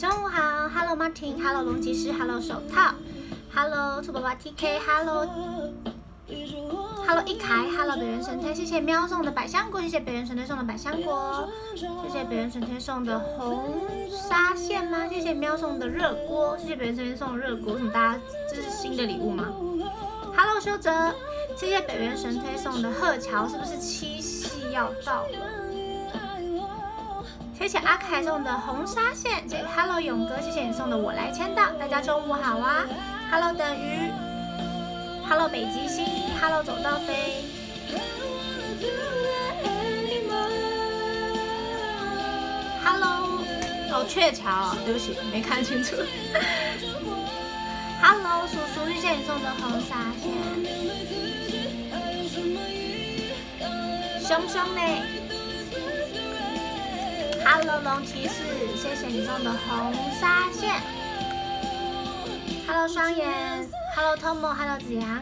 中午好，Hello Martin，Hello 龙骑士，Hello 手套，Hello 兔宝宝 TK，Hello。Hello 一凯，Hello 北原神推，谢谢喵送的百香果，谢谢北原神推送的百香果，谢谢北原神推送的红纱线吗？谢谢喵送的热锅，谢谢北原神推送的热锅，什么大家这是新的礼物吗？Hello 修泽，谢谢北原神推送的鹤桥，是不是七夕要到了？谢谢阿凯送的红纱线，谢谢 Hello 勇哥，谢谢你送的我来签到，大家中午好啊，Hello 等于。Hello 北极星，Hello 走到飞，Hello 哦鹊桥，对不起没看清楚。Hello 叔叔，谢谢你送的红纱线。熊熊嘞阿乐龙骑士，谢谢你送的红纱线。Hello 双眼。Hello Tom，Hello 子阳，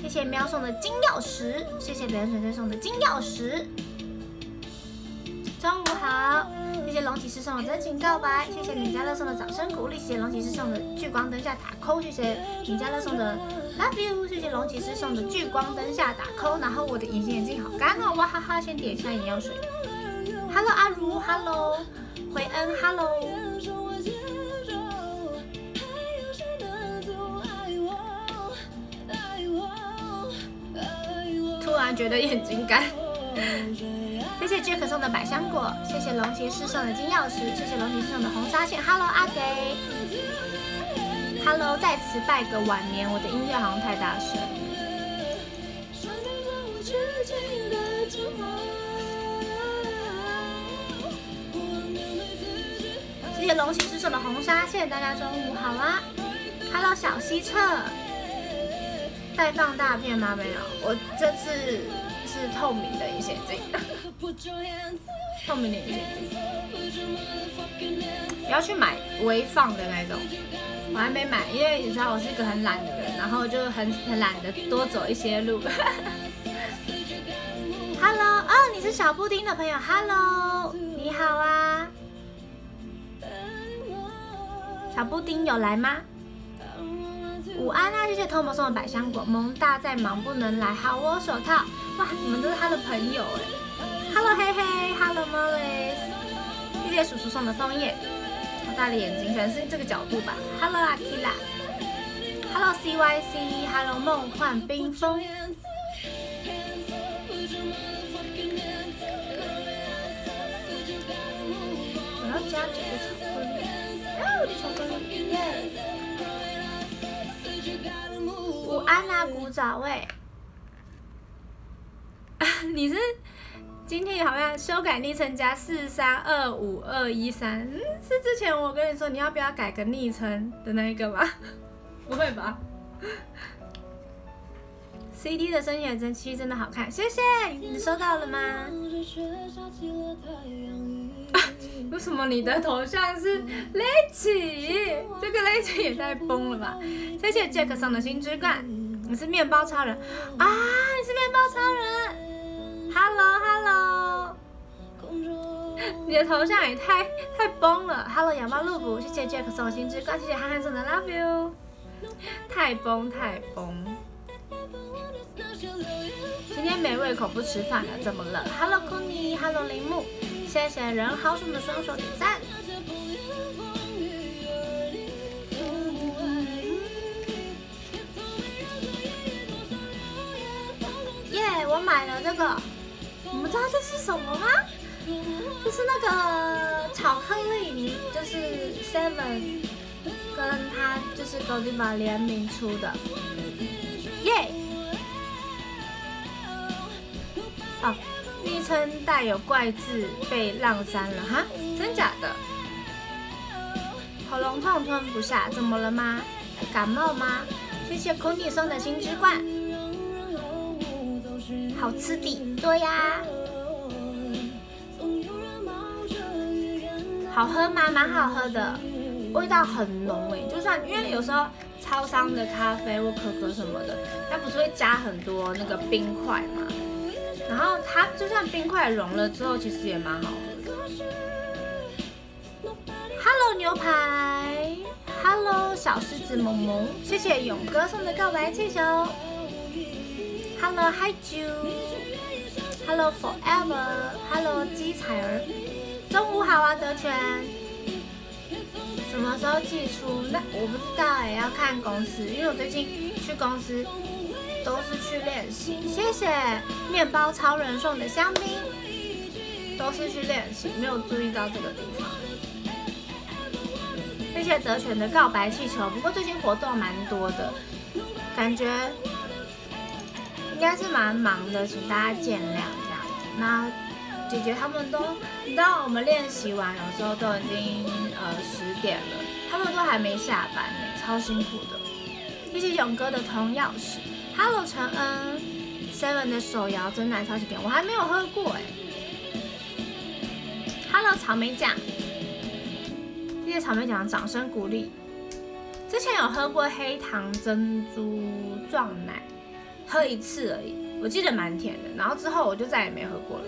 谢谢喵送的金钥匙，谢谢北人水水送的金钥匙。中午好，谢谢龙骑士送的真情告白，谢谢米家乐送的掌声鼓励，谢谢龙骑士送的聚光灯下打 call，谢谢米家乐送的 love you，谢谢龙骑士送的聚光灯下打 call，然后我的隐形眼镜好干哦，哇哈哈，先点一下眼药水。Hello 阿如，Hello 回恩，Hello。突然觉得眼睛干，谢谢 Jack 送的百香果，谢谢龙骑士送的金钥匙，谢谢龙骑士送的红纱线。Hello 阿给，Hello 在此拜个晚年，我的音乐好像太大声。谢谢龙骑士送的红纱线，大家中午好啊。Hello 小西澈。带放大片吗？没有，我这次是透明的隐形眼镜，透明的隐形眼镜。不要去买微放的那种，我还没买，因为你知道我是一个很懒的人，然后就很很懒得多走一些路。Hello，哦，你是小布丁的朋友，Hello，你好啊，小布丁有来吗？午安啊！谢谢 Tom 送的百香果。萌大在忙不能来，好我手套。哇，你们都是他的朋友哎。Hello 嘿嘿，Hello Molly。谢谢叔叔送的枫叶。好大的眼睛，可能是这个角度吧。Hello Akila。Hello CYC。Hello 梦幻冰封。加几个巧克力？哦，巧克力耶！午安啊，古早味。你是今天好像修改昵称加四三二五二一三，是之前我跟你说你要不要改个昵称的那一个吗？不会吧？CD 的声音真七真的好看，谢谢你收到了吗？为什么你的头像是雷奇？这个雷奇也太崩了吧！谢谢 Jack 送的新之冠，你是面包超人啊！你是面包超人，Hello Hello，你的头像也太太崩了，Hello 养猫露布，谢谢 Jack 送的新之冠，谢谢憨憨送的 Love you，太崩太崩，今天没胃口不吃饭了，怎么了？Hello Kuni，Hello 铃木。谢谢人好送的双手点赞。耶，我买了这个，你们知道这是什么吗？这是那个巧克力，就是 Seven 跟他就是 Godiva 联名出的。耶！好。称带有怪字被浪删了哈，真假的？喉咙痛吞不下，怎么了吗？感冒吗？谢谢 k o n i 送的新之冠，好吃的，对呀。好喝吗？蛮好喝的，味道很浓诶。就算因为有时候超商的咖啡或可可什么的，它不是会加很多那个冰块吗？然后它就算冰块融了之后，其实也蛮好喝的。Hello 牛排，Hello 小狮子萌萌，谢谢勇哥送的告白气球。Hello Hi Ju，Hello Forever，Hello 鸡彩儿，中午好啊德全。什么时候寄出？那我不知道也，要看公司，因为我最近去公司都是去练习。谢谢面包超人送的香槟，都是去练习，没有注意到这个地方。谢谢德全的告白气球，不过最近活动蛮多的，感觉应该是蛮忙的，请大家见谅这样子。那姐姐他们都，你知道我们练习完有时候都已经呃十点了，他们都还没下班呢，超辛苦的。谢谢勇哥的铜钥匙，Hello 陈恩，Seven 的手摇真奶超级甜，我还没有喝过哎。Hello 草莓酱。谢谢草莓酱的掌声鼓励。之前有喝过黑糖珍珠撞奶，喝一次而已，我记得蛮甜的。然后之后我就再也没喝过了。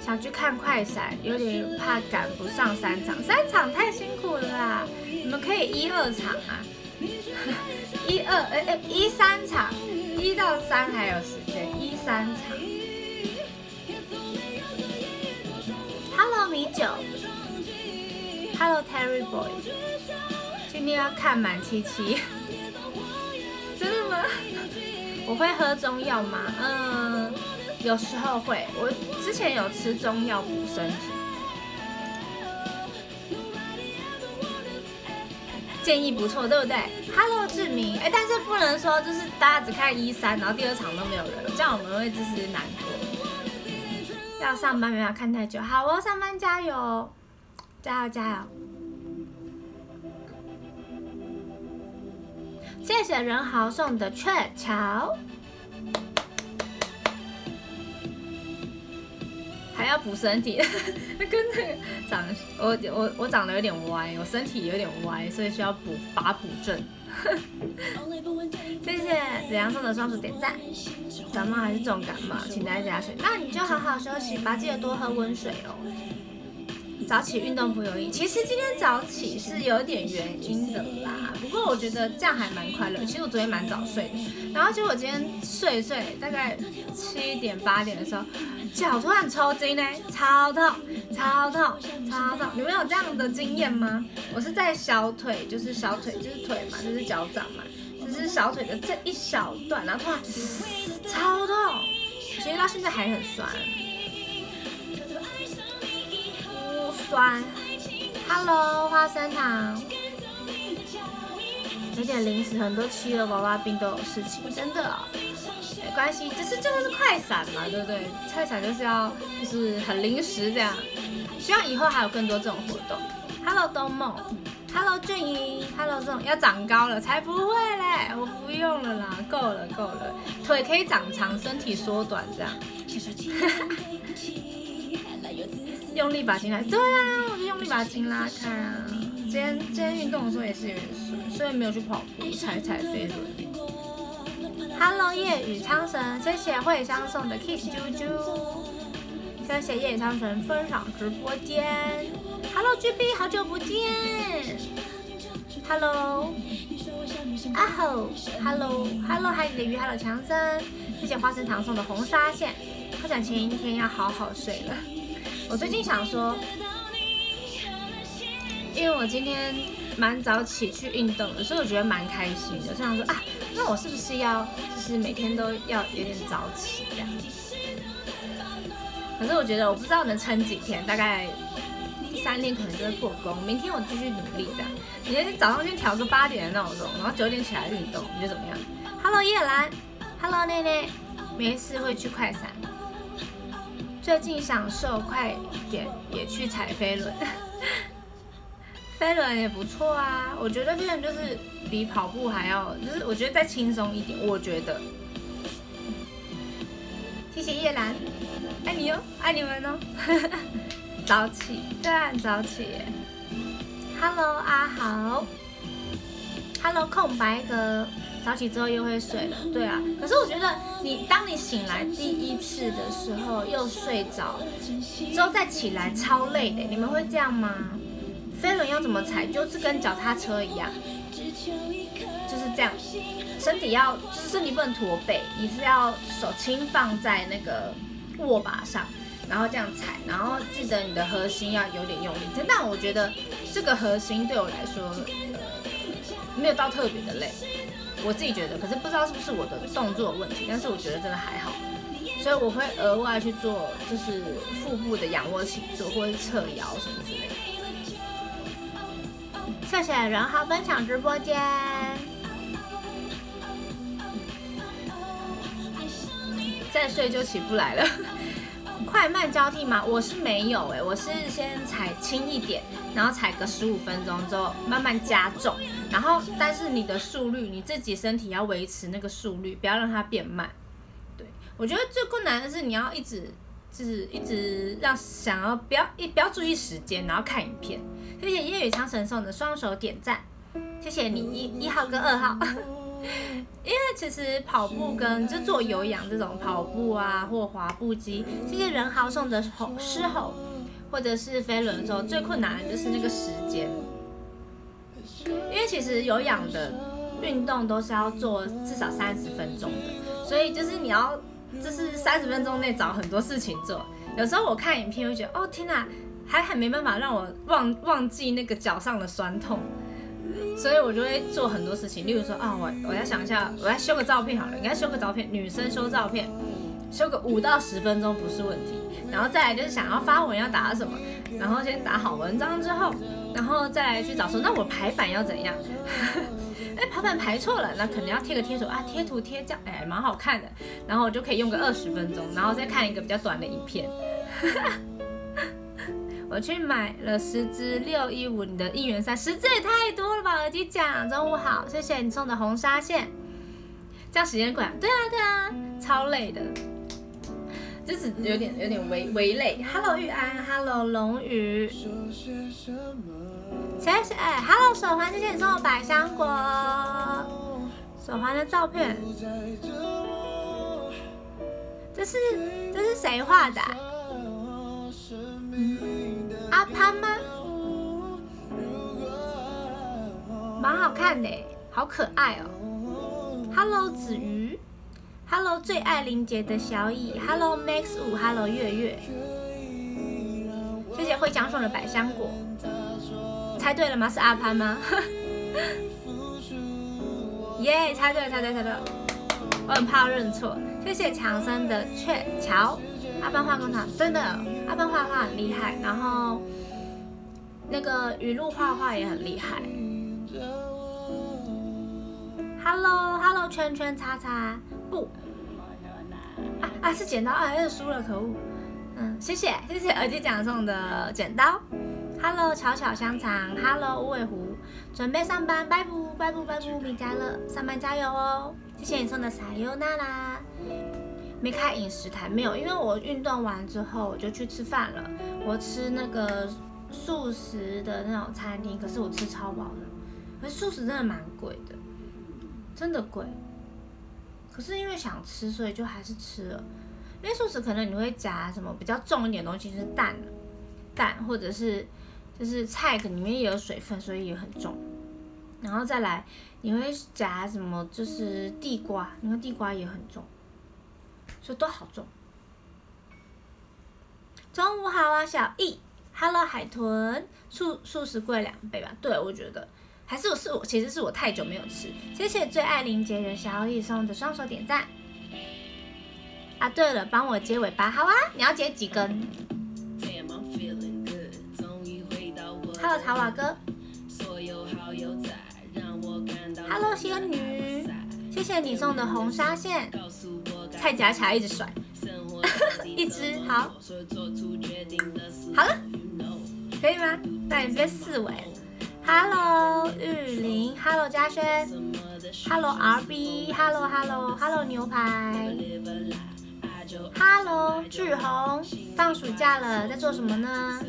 想去看快闪，有点怕赶不上三场，三场太辛苦了啦。你们可以一二场啊，一二哎哎一三场，一到三还有时间，一三场。Hello 米酒。Hello Terry Boy，今天要看满七七，真的吗？我会喝中药吗？嗯，有时候会。我之前有吃中药补身体，建议不错，对不对？Hello 志明，哎，但是不能说就是大家只看一三，然后第二场都没有人，这样我们会就是难过。要上班没法看太久，好哦，上班加油。加油加油！谢谢任豪送的鹊桥，还要补身体，跟那个长我我我长得有点歪，我身体有点歪，所以需要补把补正。谢谢子阳送的双手点赞。感冒还是重感冒，请大家加水。那你就好好休息吧，记得多喝温水哦。早起运动不容易，其实今天早起是有点原因的啦。不过我觉得这样还蛮快乐。其实我昨天蛮早睡的，然后结果今天睡睡大概七点八点的时候，脚突然抽筋呢，超痛，超痛，超痛。你们有这样的经验吗？我是在小腿，就是小腿就是腿嘛，就是脚掌嘛，就是小腿的这一小段，然后突然超痛，其实到现在还很酸。酸，Hello，花生糖，有点零食，很多企鹅娃娃兵都有事情，真的，没关系，只是就是快闪嘛，对不对？快闪就是要就是很临时这样，希望以后还有更多这种活动。Hello，冬梦，Hello，俊怡，Hello，这种要长高了才不会嘞，我不用了啦，够了够了，腿可以长长，身体缩短这样。用力把筋拉，对啊，我就用力把筋拉开啊。今天今天运动的时候也是有点酸，所以没有去跑步，踩踩飞轮。Hello，夜雨苍神，谢谢惠香送的 Kiss 啾啾，谢谢夜雨苍神分享直播间。Hello，GB，好久不见。Hello，阿吼，Hello，Hello，海里的鱼还有强森，谢谢花生糖送的红纱线。我想前一天要好好睡了。我最近想说，因为我今天蛮早起去运动的，所以我觉得蛮开心的。就想说啊，那我是不是要就是每天都要有点早起这样？可是我觉得我不知道能撑几天，大概第三天可能就会破功。明天我继续努力这样。明天早上先调个八点的闹钟，然后九点起来运动，你觉得怎么样？Hello 叶兰，Hello 内内，没事会去快闪。最近想瘦快点也去踩飞轮，飞轮也不错啊。我觉得飞轮就是比跑步还要，就是我觉得再轻松一点。我觉得，谢谢叶兰，爱你哦，爱你们哦。早起，对啊，早起。Hello，阿豪。Hello，空白格。早起之后又会睡了，对啊。可是我觉得你当你醒来第一次的时候又睡着，之后再起来超累的。你们会这样吗？飞轮要怎么踩，就是跟脚踏车一样，就是这样，身体要就是身体不能驼背，你是要手轻放在那个握把上，然后这样踩，然后记得你的核心要有点用力。但我觉得这个核心对我来说，没有到特别的累，我自己觉得，可是不知道是不是我的动作问题，但是我觉得真的还好。所以我会额外去做，就是腹部的仰卧起坐或者是侧腰什么之类的。谢谢任豪分享直播间。再睡就起不来了。快慢交替吗？我是没有哎，我是先踩轻一点，然后踩个十五分钟之后慢慢加重，然后但是你的速率你自己身体要维持那个速率，不要让它变慢。对我觉得最困难的是你要一直就是一直让想要不要一不要注意时间，然后看影片。谢谢夜雨苍神送的双手点赞，谢谢你一一号跟二号。因为其实跑步跟就做有氧这种跑步啊或滑步机，谢谢任豪送的吼狮吼或者是飞轮的时候，最困难的就是那个时间。因为其实有氧的运动都是要做至少三十分钟的，所以就是你要。就是三十分钟内找很多事情做，有时候我看影片会觉得，哦天哪，还还没办法让我忘忘记那个脚上的酸痛，所以我就会做很多事情，例如说啊，我我要想一下，我要修个照片好了，你看修个照片，女生修照片，修个五到十分钟不是问题，然后再来就是想要发文要打什么，然后先打好文章之后，然后再来去找说，那我排版要怎样？哎，排版排错了，那可能要贴个贴图啊，贴图贴这样，哎，蛮好看的。然后我就可以用个二十分钟，然后再看一个比较短的影片。我去买了十支六一五，你的应援赛十支也太多了吧？耳机奖，中午好，谢谢你送的红纱线，这样时间贵。对啊对啊，超累的，就是有点有点微微累。Hello 玉安，Hello 龙宇。谢谢，Hello 手环，谢谢你送我百香果，手环的照片，这是这是谁画的？阿潘吗？蛮好看的，好可爱哦。Hello 子瑜，Hello 最爱林杰的小乙，Hello Max 五，Hello 月月，谢谢会讲送的百香果。猜对了吗？是阿潘吗？耶，猜对了，猜对，猜对了。我很怕认错。谢谢强生的鹊桥。阿潘画工厂真的，阿潘画画很厉害，然后那个雨露画画也很厉害。Hello，Hello，圈圈叉叉不。啊啊，是剪刀啊，又输了，可恶。嗯，谢谢谢谢耳机奖送的剪刀。Hello，巧巧香肠。Hello，无尾狐。准备上班，拜不拜不拜不，米加乐，上班加油哦！谢谢你送的撒优娜啦。没开饮食台，没有，因为我运动完之后我就去吃饭了。我吃那个素食的那种餐厅，可是我吃超饱的。可是素食真的蛮贵的，真的贵。可是因为想吃，所以就还是吃了。因为素食可能你会夹什么比较重一点东西，就是蛋，蛋或者是。就是菜可里面也有水分，所以也很重。然后再来，你会夹什么？就是地瓜，因为地瓜也很重，所以都好重。中午好啊，小易，Hello 海豚，素素食贵两倍吧？对，我觉得还是我是我，其实是我太久没有吃。谢谢最爱林杰的小易送的双手点赞。啊，对了，帮我接尾巴，好啊，你要接几根？Hello，茶瓦哥。Hello，仙女，谢谢你送的红纱线，菜夹起来一直甩，一只好。好了，可以吗？那你变四尾。Hello，玉林。Hello，嘉轩。Hello，RB。Hello，Hello，Hello，牛排。Hello，志宏。放暑假了，在做什么呢？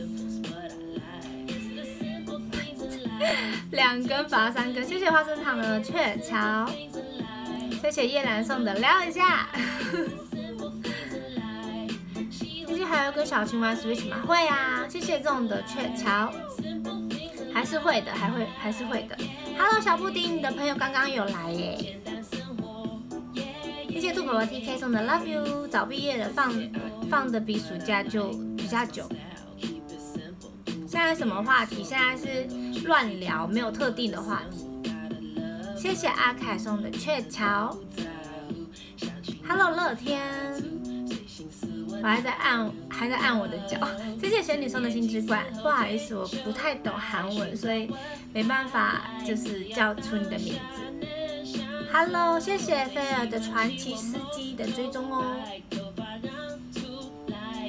两根拔三根，谢谢花生糖的鹊桥，谢谢叶兰送的撩一下。最近还有跟小青玩 Switch 吗？会啊，谢谢这种的鹊桥。还是会的，还会还是会的。Hello，小布丁，你的朋友刚刚有来耶。谢谢兔宝宝 TK 送的 Love You。早毕业的放放的比暑假就比较久。现在什么话题？现在是乱聊，没有特定的话题。谢谢阿凯送的鹊桥。Hello，乐天。我还在按，还在按我的脚。谢谢仙女送的心之冠。不好意思，我不太懂韩文，所以没办法，就是叫出你的名字。Hello，谢谢菲尔的传奇司机的追踪哦。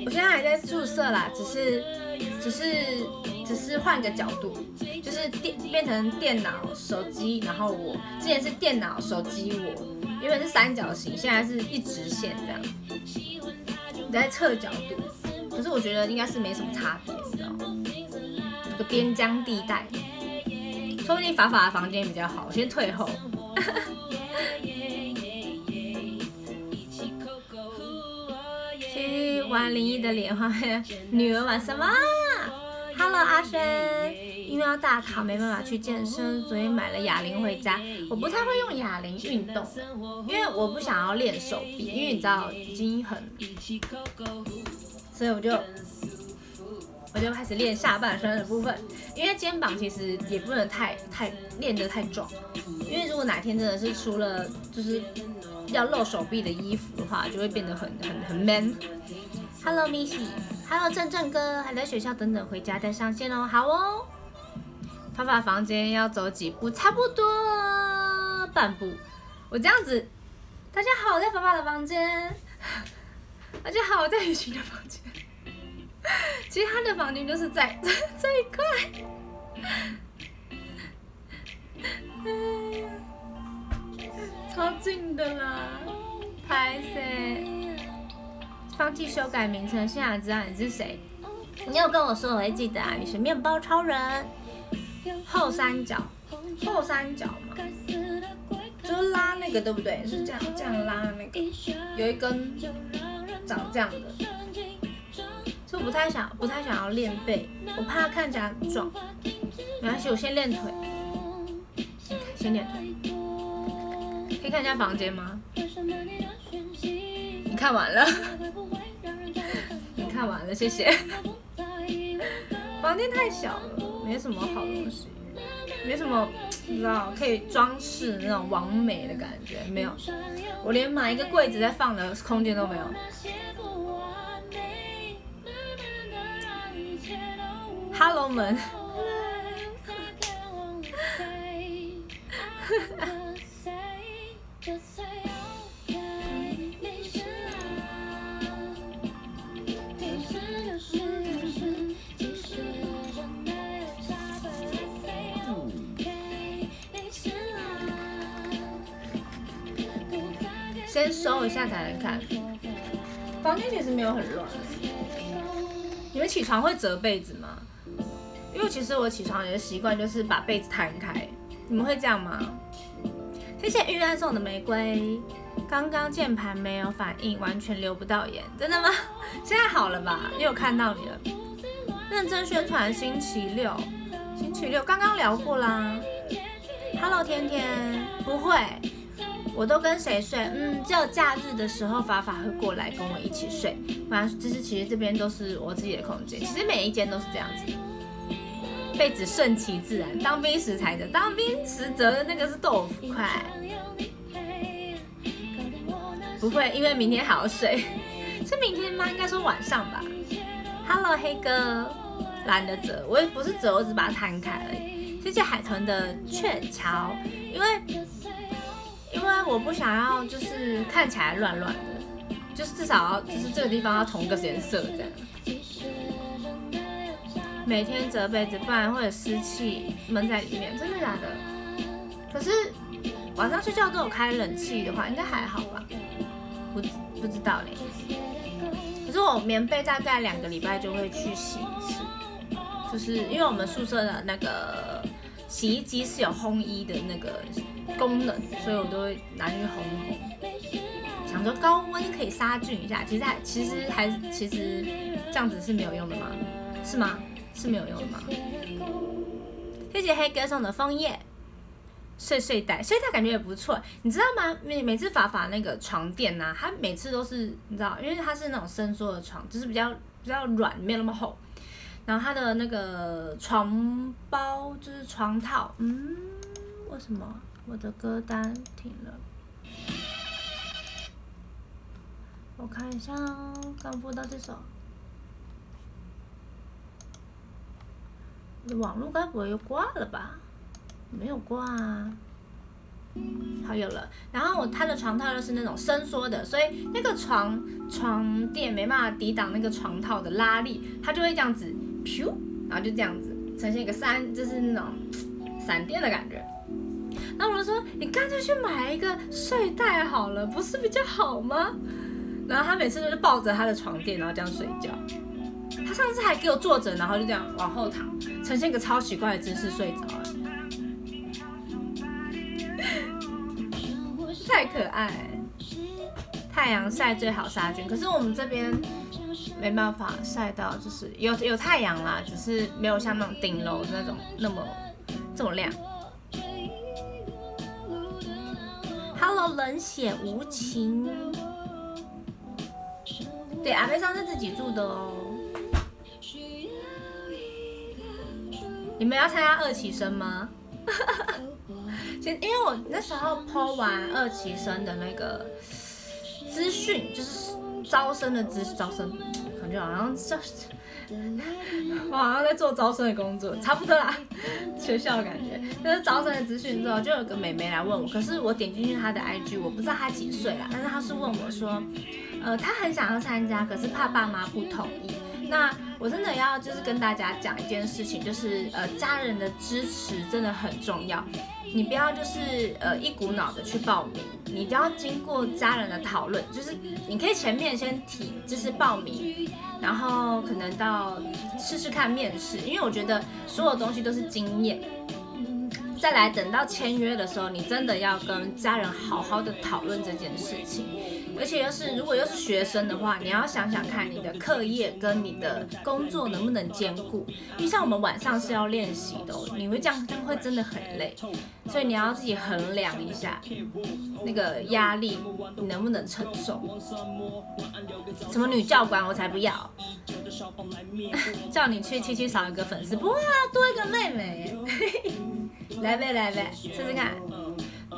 我现在还在宿舍啦，只是，只是，只是换个角度，就是电变成电脑、手机，然后我之前是电脑、手机，我原本是三角形，现在是一直线这样。你在侧角度，可是我觉得应该是没什么差别，你知道吗？这个边疆地带，说不定法法的房间比较好，我先退后。去玩灵异的莲花，女儿玩什么？Hello，阿轩。因为要大考，没办法去健身，所以买了哑铃回家。我不太会用哑铃运动，因为我不想要练手臂，因为你知道已经很，所以我就我就开始练下半身的部分。因为肩膀其实也不能太太练得太壮，因为如果哪天真的是出了就是要露手臂的衣服的话，就会变得很很很 man。Hello Missy，Hello 正正哥，还在学校等等回家再上线哦。好哦。发发房间要走几步？差不多半步。我这样子，大家好，我在发发的房间。大家好，我在雨晴的房间。其实他的房间就是在 这一块，超近的啦。拍谁？放弃修改名称，现在知道你是谁。你有跟我说，我会记得啊。你是面包超人。后三角，后三角嘛，就是拉那个对不对？是这样这样拉那个，有一根长这样的。就不太想不太想要练背，我怕看起来很壮。没关系，我先练腿。先练腿。可以看一下房间吗？看完了？你看完了，谢谢。房间太小了。没什么好东西，没什么，不知道可以装饰那种完美的感觉，没有，我连买一个柜子在放的空间都没有。Hello 门。先收一下才能看。房间其实没有很乱。你们起床会折被子吗？因为其实我起床有个习惯，就是把被子摊开。你们会这样吗？谢谢玉安送的玫瑰。刚刚键盘没有反应，完全留不到眼，真的吗？现在好了吧？又有看到你了。认真宣传星期六，星期六刚刚聊过啦。Hello，天天不会。我都跟谁睡？嗯，只有假日的时候，法法会过来跟我一起睡。不然就是其实这边都是我自己的空间。其实每一间都是这样子，被子顺其自然。当兵时才折，当兵时折的那个是豆腐块。不会，因为明天还要睡。是明天吗？应该说晚上吧。Hello，黑哥，懒得折，我也不是折，我只把它摊开而已。谢谢海豚的鹊桥，因为。我不想要，就是看起来乱乱的，就是至少要，就是这个地方要同一个颜色这样。每天折被子，不然会有湿气闷在里面，真的假的？可是晚上睡觉都有开冷气的话，应该还好吧？不不知道嘞。可是我棉被大概两个礼拜就会去洗一次，就是因为我们宿舍的那个洗衣机是有烘衣的那个。功能，所以我都会拿去烘烘，想说高温可以杀菌一下。其实还其实还其实这样子是没有用的吗？是吗？是没有用的吗？谢谢黑哥送的枫叶。睡睡袋，睡袋感觉也不错，你知道吗？每每次法法那个床垫呐，它每次都是你知道，因为它是那种伸缩的床，就是比较比较软，没有那么厚。然后它的那个床包就是床套，嗯，为什么我的歌单停了？我看一下，刚播到这首，网络该不会又挂了吧？没有挂啊，好有了。然后我它的床套又是那种伸缩的，所以那个床床垫没办法抵挡那个床套的拉力，它就会这样子，咻，然后就这样子呈现一个三，就是那种闪电的感觉。然后我就说，你干脆去买一个睡袋好了，不是比较好吗？然后他每次都是抱着他的床垫，然后这样睡觉。他上次还给我坐着，然后就这样往后躺，呈现一个超奇怪的姿势睡着了。太可爱，太阳晒最好杀菌。可是我们这边没办法晒到，就是有有太阳啦，只是没有像那种顶楼那种那么这么亮。Hello，冷血无情。对，阿飞上是自己住的哦。你们要参加二期生吗？其实，因为我那时候剖完二期生的那个资讯，就是招生的资招生，感觉好像像，我好像在做招生的工作，差不多啦，学校的感觉。就是招生的资讯之后，就有个美眉来问我，可是我点进去她的 IG，我不知道她几岁啦，但是她是问我说，呃，她很想要参加，可是怕爸妈不同意。那我真的要就是跟大家讲一件事情，就是呃家人的支持真的很重要，你不要就是呃一股脑的去报名，你都要经过家人的讨论，就是你可以前面先提就是报名，然后可能到试试看面试，因为我觉得所有东西都是经验。再来等到签约的时候，你真的要跟家人好好的讨论这件事情，而且又是如果又是学生的话，你要想想看你的课业跟你的工作能不能兼顾，因为像我们晚上是要练习的，你会这样这样会真的很累，所以你要自己衡量一下那个压力你能不能承受。什么女教官我才不要，叫你去七七少一个粉丝，不会啊，多一个妹妹。来呗来呗，试试看。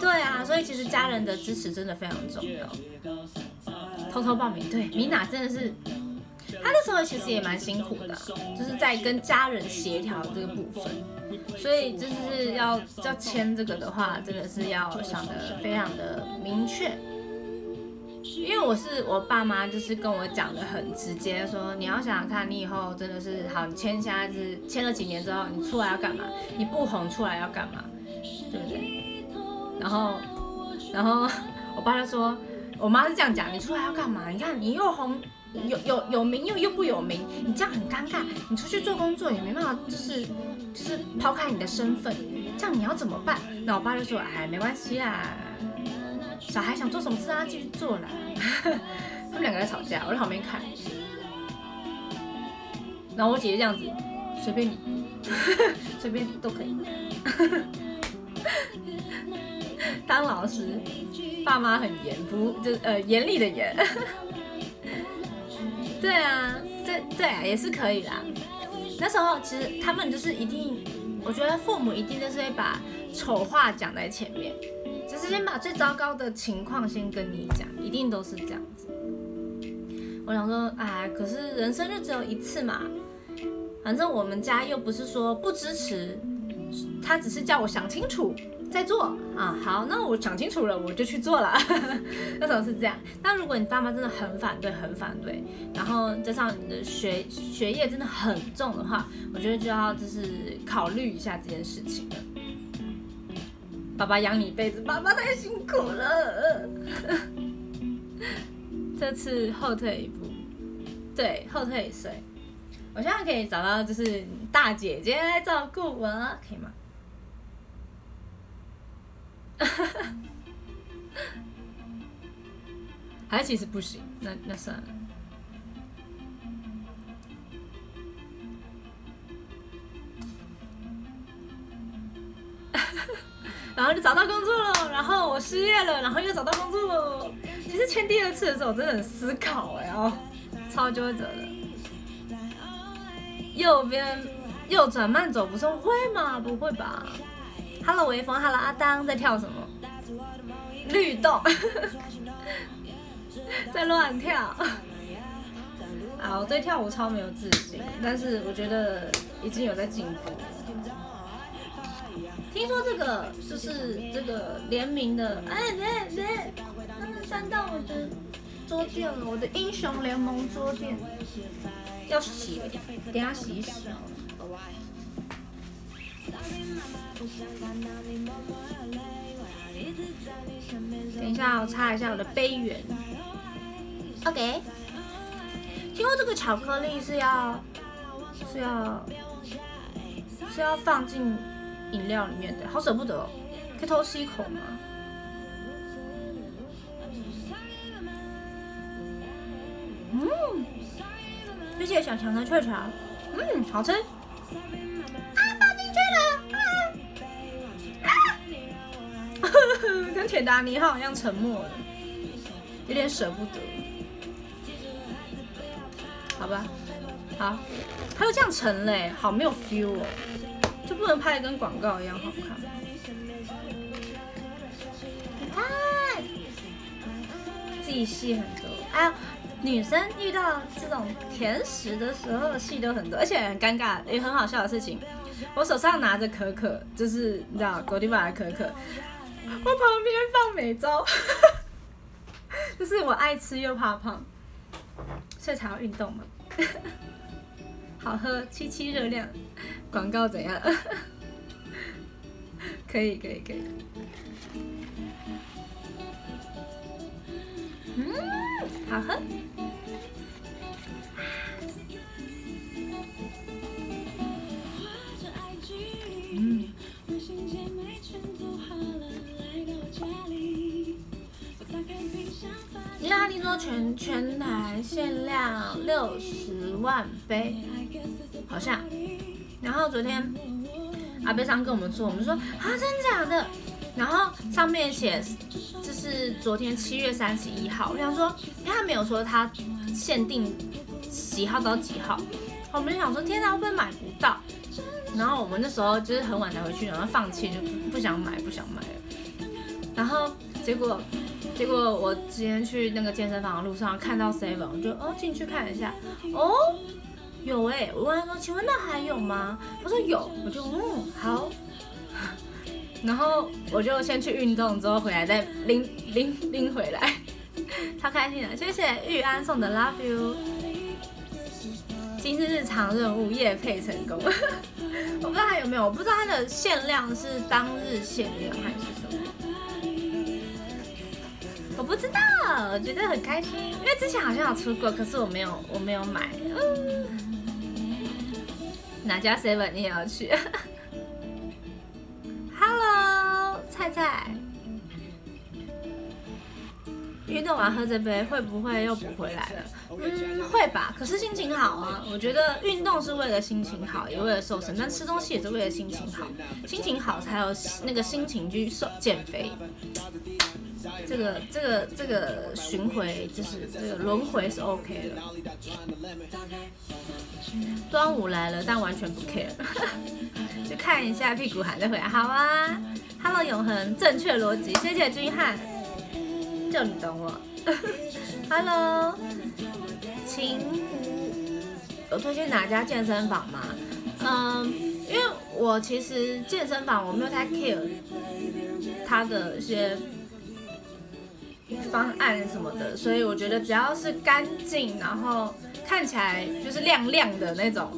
对啊，所以其实家人的支持真的非常重要。偷偷报名，对，米娜真的是，她那时候其实也蛮辛苦的，就是在跟家人协调这个部分。所以就是要要签这个的话，真的是要想的非常的明确。因为我是我爸妈，就是跟我讲的很直接，说你要想想看，你以后真的是好，你签现在是签了几年之后，你出来要干嘛？你不红出来要干嘛？对不对？然后，然后我爸就说，我妈是这样讲，你出来要干嘛？你看你又红，有有有名又又不有名，你这样很尴尬，你出去做工作也没办法，就是就是抛开你的身份，这样你要怎么办？那我爸就说，哎，没关系啦。小孩想做什么事啊，继续做啦。他们两个在吵架，我在旁边看。然后我姐姐这样子，随便你，随便你都可以。当老师，爸妈很严，不就呃严厉的严。对啊，对对啊，也是可以啦。那时候其实他们就是一定，我觉得父母一定就是会把丑话讲在前面。就是先把最糟糕的情况先跟你讲，一定都是这样子。我想说，哎，可是人生就只有一次嘛，反正我们家又不是说不支持，他只是叫我想清楚再做啊。好，那我想清楚了，我就去做了。那时候是这样。那如果你爸妈真的很反对，很反对，然后加上你的学学业真的很重的话，我觉得就要就是考虑一下这件事情了。爸爸养你一辈子，爸爸太辛苦了。这次后退一步，对，后退一岁。我现在可以找到就是大姐姐来照顾我，可以吗？还其实不行，那那算了。然后就找到工作了，然后我失业了，然后又找到工作了。其实签第二次的时候，我真的很思考哎哦，超纠结的。右边右转慢走不送会吗？不会吧？Hello 微风，Hello 阿当在跳什么？律动，在乱跳。啊，我对跳舞超没有自信，但是我觉得已经有在进步。听说这个就是这个联名的，哎，别别，他们钻到我的桌垫了，我的英雄联盟桌垫要洗，等下洗一洗。等一下，我擦一下我的杯缘。OK。听说这个巧克力是要是要是要放进。饮料里面的好舍不得，可以偷吃一口吗？嗯，谢谢小强的雀巢，嗯，好吃。啊，放进去了，啊，跟铁达尼号一样沉默了，有点舍不得。好吧，好，还有这样沉嘞，好没有 feel 哦。就不能拍的跟广告一样好看？你看，自己戏很多。哎呀，女生遇到这种甜食的时候戏都很多，而且很尴尬，也很好笑的事情。我手上拿着可可，就是你知道狗迪巴的可可，我旁边放美招，就是我爱吃又怕胖，所以才要运动嘛。好喝，七七热量，广告怎样？可以可以可以。嗯，好喝。嗯。意大利说全全台限量六十万杯，好像。然后昨天阿贝桑跟我们说，我们说啊真的假的？然后上面写就是昨天七月三十一号，我想说，因为他没有说他限定几号到几号，我们就想说天哪，会不会买不到？然后我们那时候就是很晚才回去，然后放弃就不想买不想买了。然后结果。结果我今天去那个健身房的路上看到 seven，我就哦进去看一下，哦有哎，我问他说，请问那还有吗？他说有，我就嗯好，然后我就先去运动，之后回来再拎拎拎回来，超开心的，谢谢玉安送的 love you，今日日常任务夜配成功，我不知道还有没有，我不知道它的限量是当日限量还是。我不知道，我觉得很开心，因为之前好像有出过，可是我没有，我没有买。哪家 seven 你也要去？Hello，菜菜，运动完喝这杯会不会又补回来了？嗯，会吧。可是心情好啊，我觉得运动是为了心情好，也为了瘦身，但吃东西也是为了心情好，心情好才有那个心情去瘦减肥。这个这个这个巡回就是这个轮回是 OK 的。端午来了，但完全不 care，去看一下屁股喊再回来。好啊，Hello 永恒，正确逻辑，谢谢君汉，就你懂我。Hello，秦湖，有推荐哪家健身房吗？嗯，因为我其实健身房我没有太 care 他的一些。方案什么的，所以我觉得只要是干净，然后看起来就是亮亮的那种，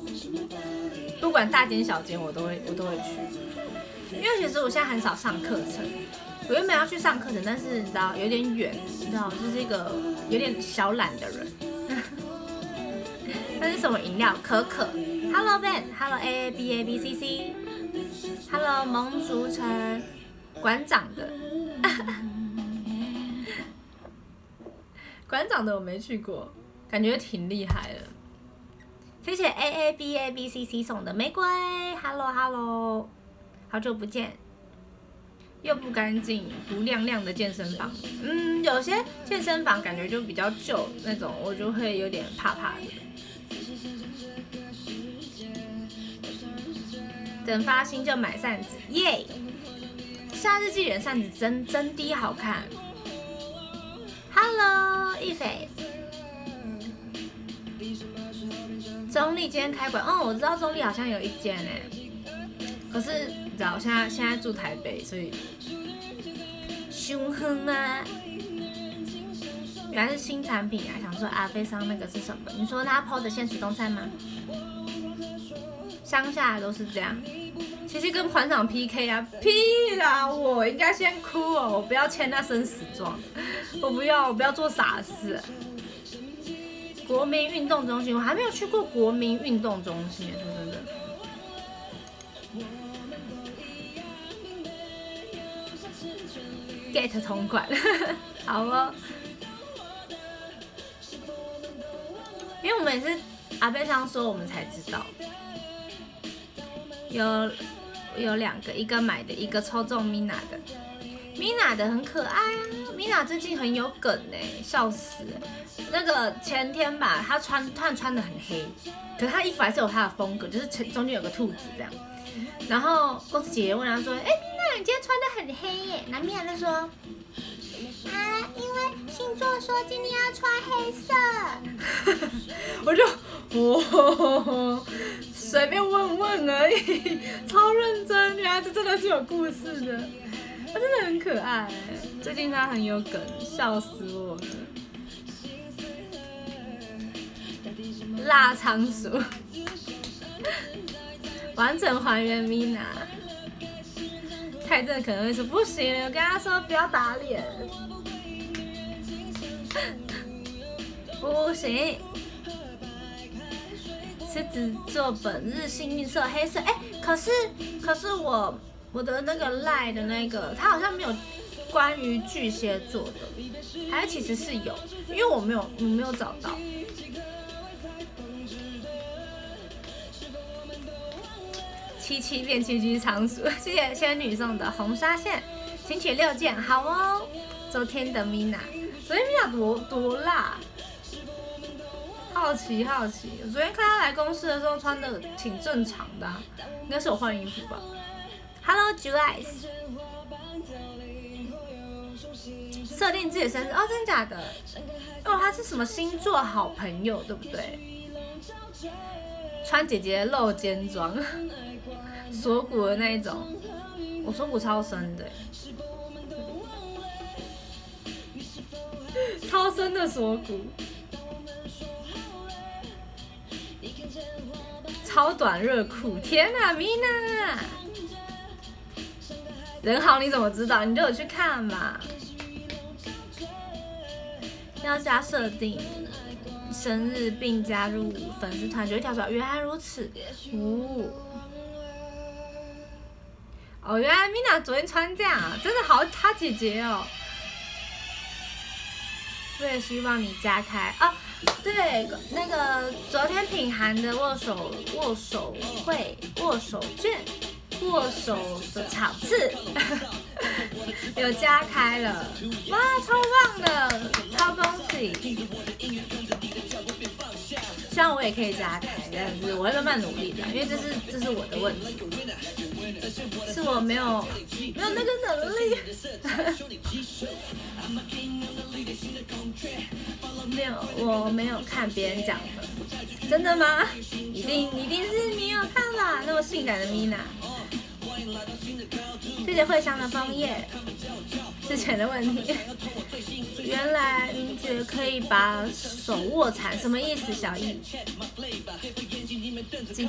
不管大间小间，我都会我都会去。因为其实我现在很少上课程，我原本要去上课程，但是你知道有点远，你知道就是一个有点小懒的人。那是什么饮料？可可。Hello Ben，Hello A A B A B C C，Hello 蒙竹城馆长的。馆长的我没去过，感觉挺厉害的。谢谢 A A B A B C C 送的玫瑰，Hello Hello，好久不见。又不干净、不亮亮的健身房。嗯，有些健身房感觉就比较旧那种，我就会有点怕怕的。等发薪就买扇子，耶！夏日纪元扇子真真的好看。Hello，一菲。中立今天开馆，嗯，我知道中立好像有一间哎，可是你知道，现在现在住台北，所以凶狠啊！原来是新产品啊，想说阿飞桑那个是什么？你说他 PO 的现实动态吗？乡下都是这样，其实跟团长 PK 啊，屁啦！我应该先哭哦，我不要签那生死状，我不要，我不要做傻事。国民运动中心，我还没有去过国民运动中心，说真的。get 同款，好哦。因为我们也是阿贝上说，我们才知道。有有两个，一个买的，一个抽中 Mina 的。Mina 的很可爱啊，Mina 最近很有梗呢，笑死。那个前天吧，她穿突然穿的很黑，可是她衣服还是有她的风格，就是前中间有个兔子这样。然后公子姐姐问她说：“哎你今天穿的很黑耶？”那 Mina 就说：“啊，因为星座说今天要穿黑色。”我就哇，随便问问而已，超认真，原来这真的是有故事的。他真的很可爱，最近他很有梗，笑死我了。腊仓鼠，完整还原 Mina。太正可能会说不行，我跟他说不要打脸。不行，狮子座本日幸运色黑色，哎，可是可是我。我的那个赖的那个，它好像没有关于巨蟹座的，还其实是有，因为我没有我没有找到。七七变七七仓鼠，谢谢仙女送的红纱线，请取六件，好哦。昨天的 Mina，昨天 Mina 多多辣，好奇好奇，我昨天看他来公司的时候穿的挺正常的，应该是有换衣服吧。Hello, July。设定自己的生日哦，真假的？哦，他是什么星座好朋友，对不对？穿姐姐露肩装，锁骨的那一种，我锁骨超深的，超深的锁骨，超短热裤，天哪，Mina！人好，你怎么知道？你就有去看嘛。要加设定生日并加入粉丝团，就会跳出来。原来如此，哦，哦，原来 Mina 昨天穿这样啊，真的好，她姐姐哦。我也希望你加开啊。对，那个昨天品涵的握手握手会握手券。握手的场次 有加开了，哇，超棒的，超恭喜！虽然我也可以加开，但是我会慢慢努力的，因为这是这是我的问题，是我没有没有那个能力，没有，我没有看别人讲的，真的吗？一定一定是你有看吧？那么性感的 Mina。谢谢慧香的枫叶，之前的问题。原来明姐可以把手握残，什么意思？小易。金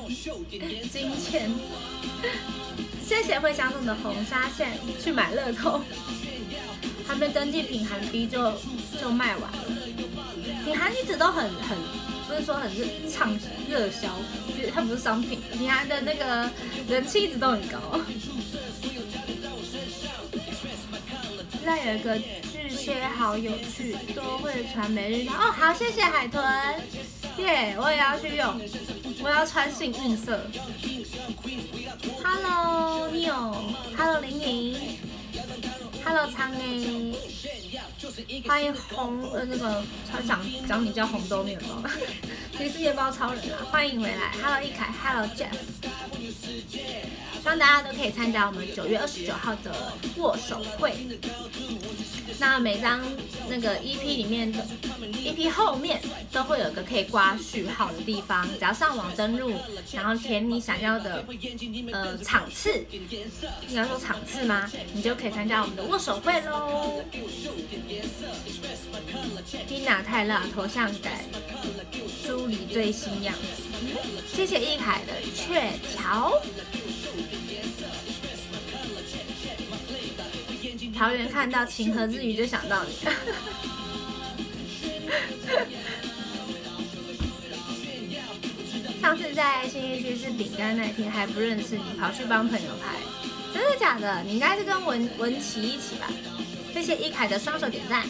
金钱。谢谢慧香送的红纱线，去买乐透。还没登记品韩 B 就就卖完了。品韩一直都很很，不是说很热畅热销，它不是商品。品韩的那个人气一直都很高。现在有一个巨蟹好有趣，都会传媒日哦。好，谢谢海豚，耶，我也要去用，我要穿幸运色。Hello，Neil，Hello，玲玲。到仓哎，欢迎红呃那个超想讲你叫红豆面包，你是面包超人啊，欢迎回来，Hello 一凯，Hello Jeff，希望大家都可以参加我们九月二十九号的握手会。那每张那个 EP 里面的 EP 后面都会有个可以挂序号的地方，只要上网登录，然后填你想要的呃场次，应该说场次吗？你就可以参加我们的握手会喽。Tina 太辣，头像改朱莉最新样子，谢谢易凯的鹊桥。桃园看到情和之余就想到你。上次在新一区吃饼干那天还不认识你，跑去帮朋友拍，真的假的？你应该是跟文文琪一起吧？谢谢一凯的双手点赞。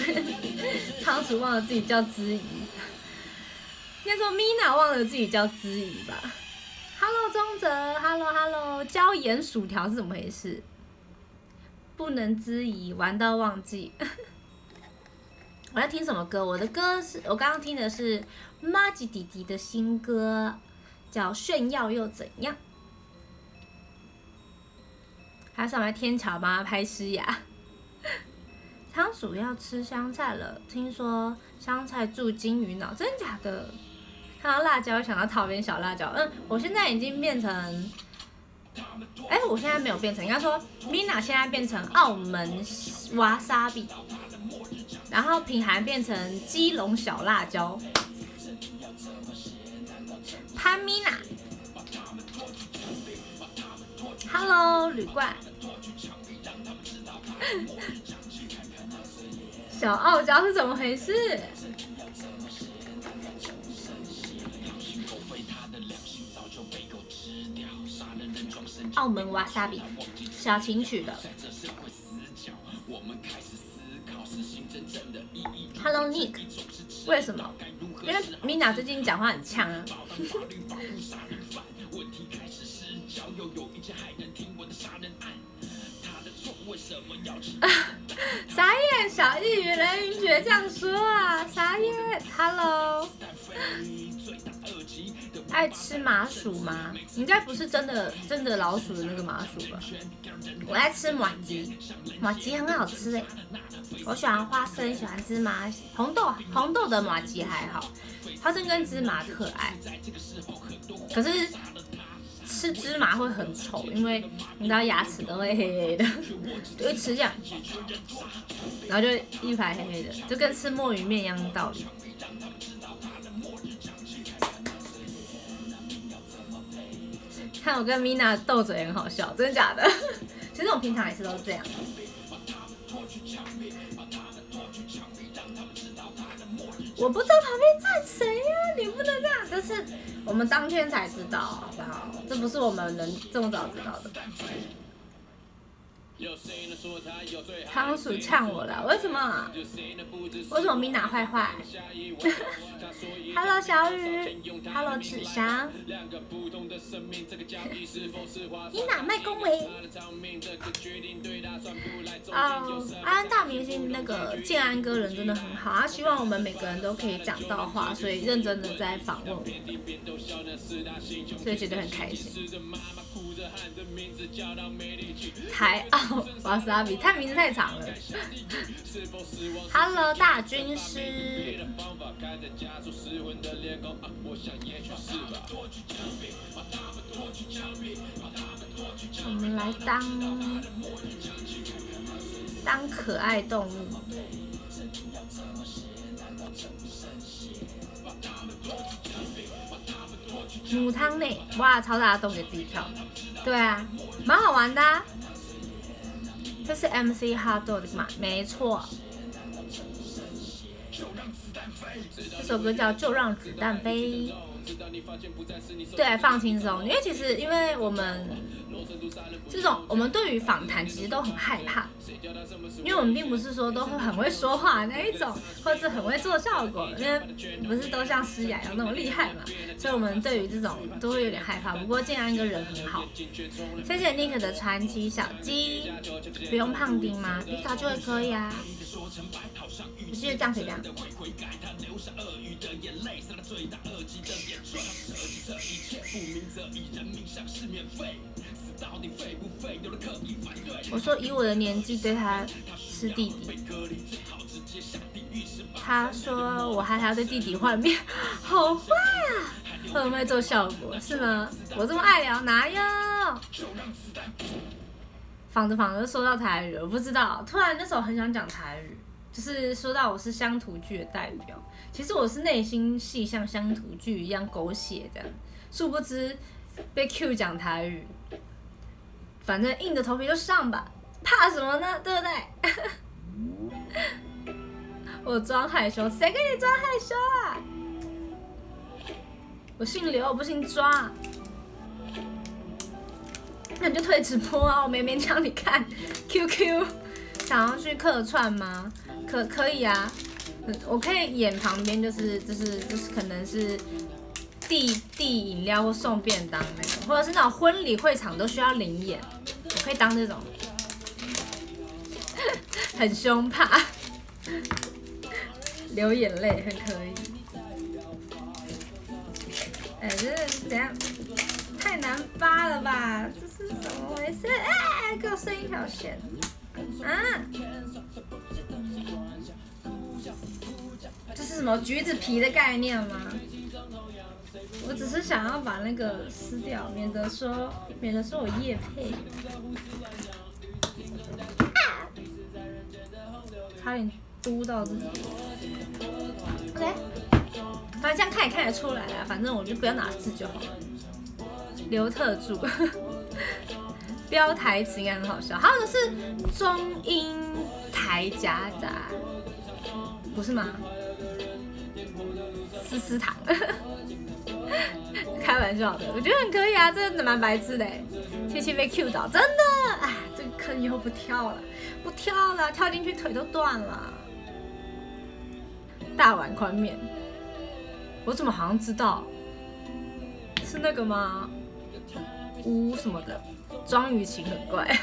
仓鼠忘了自己叫知怡，应该说 Mina 忘了自己叫知怡吧？Hello，宗泽，Hello Hello，椒盐薯条是怎么回事？不能质疑，玩到忘记。我要听什么歌？我的歌是我刚刚听的是马吉弟弟的新歌，叫《炫耀又怎样》。他上来天桥帮他拍诗呀。仓鼠要吃香菜了，听说香菜助金鱼脑，真的假的？看到辣椒想到桃园小辣椒，嗯，我现在已经变成，哎，我现在没有变成，应该说 Mina 现在变成澳门瓦沙比，然后品涵变成基隆小辣椒，潘 Mina，Hello 旅馆，小傲娇是怎么回事？澳门瓦萨比小情曲的。Hello Nick，为什么？因为 Mina 最近讲话很呛啊。傻眼，小易与人云绝这样说啊，傻眼。Hello。爱吃麻薯吗？应该不是真的真的老鼠的那个麻薯吧？我爱吃马吉，马吉很好吃哎。我喜欢花生，喜欢芝麻，红豆红豆的马吉还好，花生跟芝麻可爱。可是吃芝麻会很丑，因为你知道牙齿都会黑黑的，就会吃这样，然后就一排黑黑的，就跟吃墨鱼面一样的道理。看我跟 Mina 斗嘴很好笑，真的假的？其实我平常也是都是这样。我不知道旁边站谁呀，你不能这样，这是我们当天才知道，好不好？这不是我们能这么早知道的。仓鼠呛我了，为什么？为什么米娜坏坏？Hello 小雨，Hello 纸箱，米娜卖恭维。哦，安大明星那个建安哥人真的很好，他希望我们每个人都可以讲到话，所以认真的在访问我，所以觉得很开心。台奥瓦萨比，他名字太长了。Hello，大军师。我们来当当可爱动物。母汤内，哇，超大的洞给自己跳。对啊，蛮好玩的啊。这是 MC 哈豆的嘛？没错。这首歌叫《就让子弹飞》。对，放轻松，因为其实因为我们这种我们对于访谈其实都很害怕，因为我们并不是说都会很会说话那一种，或者是很会做效果，因为不是都像诗雅一样那么厉害嘛，所以我们对于这种都会有点害怕。不过建安一个人很好，谢谢 Nick 的传奇小鸡，不用胖丁吗？皮卡就会可以啊。不是这样可以这样。我说以我的年纪对他是弟弟，他说我还还要对弟弟换面，好坏啊！会不会做效果是吗？我这么爱聊哪有？仿着仿着说到台语，我不知道，突然那时候很想讲台语，就是说到我是乡土剧的代表，其实我是内心戏像乡土剧一样狗血的，殊不知被 Q 讲台语，反正硬着头皮就上吧，怕什么呢？对不对？我装害羞，谁跟你装害羞啊？我姓刘，我不姓抓。那你就退直播啊！我没勉强你看。QQ，想要去客串吗？可可以啊，我可以演旁边，就是就是就是可能是递递饮料或送便当那种，或者是那种婚礼会场都需要领演，我可以当这种，很凶怕，流眼泪很可以。哎，这是怎样？太难发了吧？这是怎么回事？哎，给我伸一条线啊！这是什么橘子皮的概念吗？我只是想要把那个撕掉，免得说免得说我叶配。差点嘟到自己。OK，反正这样看也看得出来啊，反正我就不要拿字就好了。刘特助，标台词应该很好笑。还有的是中英台夹杂，不是吗？思思糖，开玩笑的，我觉得很可以啊，真的蛮白痴的。七七被 Q 到，真的，哎，这个坑以后不跳了，不跳了，跳进去腿都断了。大碗宽面，我怎么好像知道？是那个吗？屋什么的，庄雨晴很怪。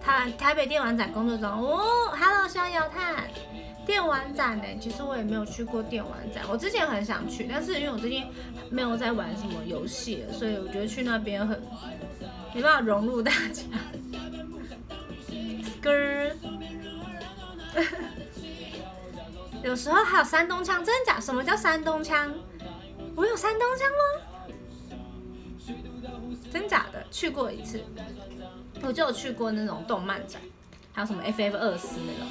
他台北电玩展工作中哦，Hello 逍遥探，电玩展呢？其实我也没有去过电玩展，我之前很想去，但是因为我最近没有在玩什么游戏，所以我觉得去那边很没办法融入大家。Skr，有时候还有山东腔，真的假？什么叫山东腔？我有山东腔吗？真假的去过一次，我就有去过那种动漫展，还有什么 FF 二四那种。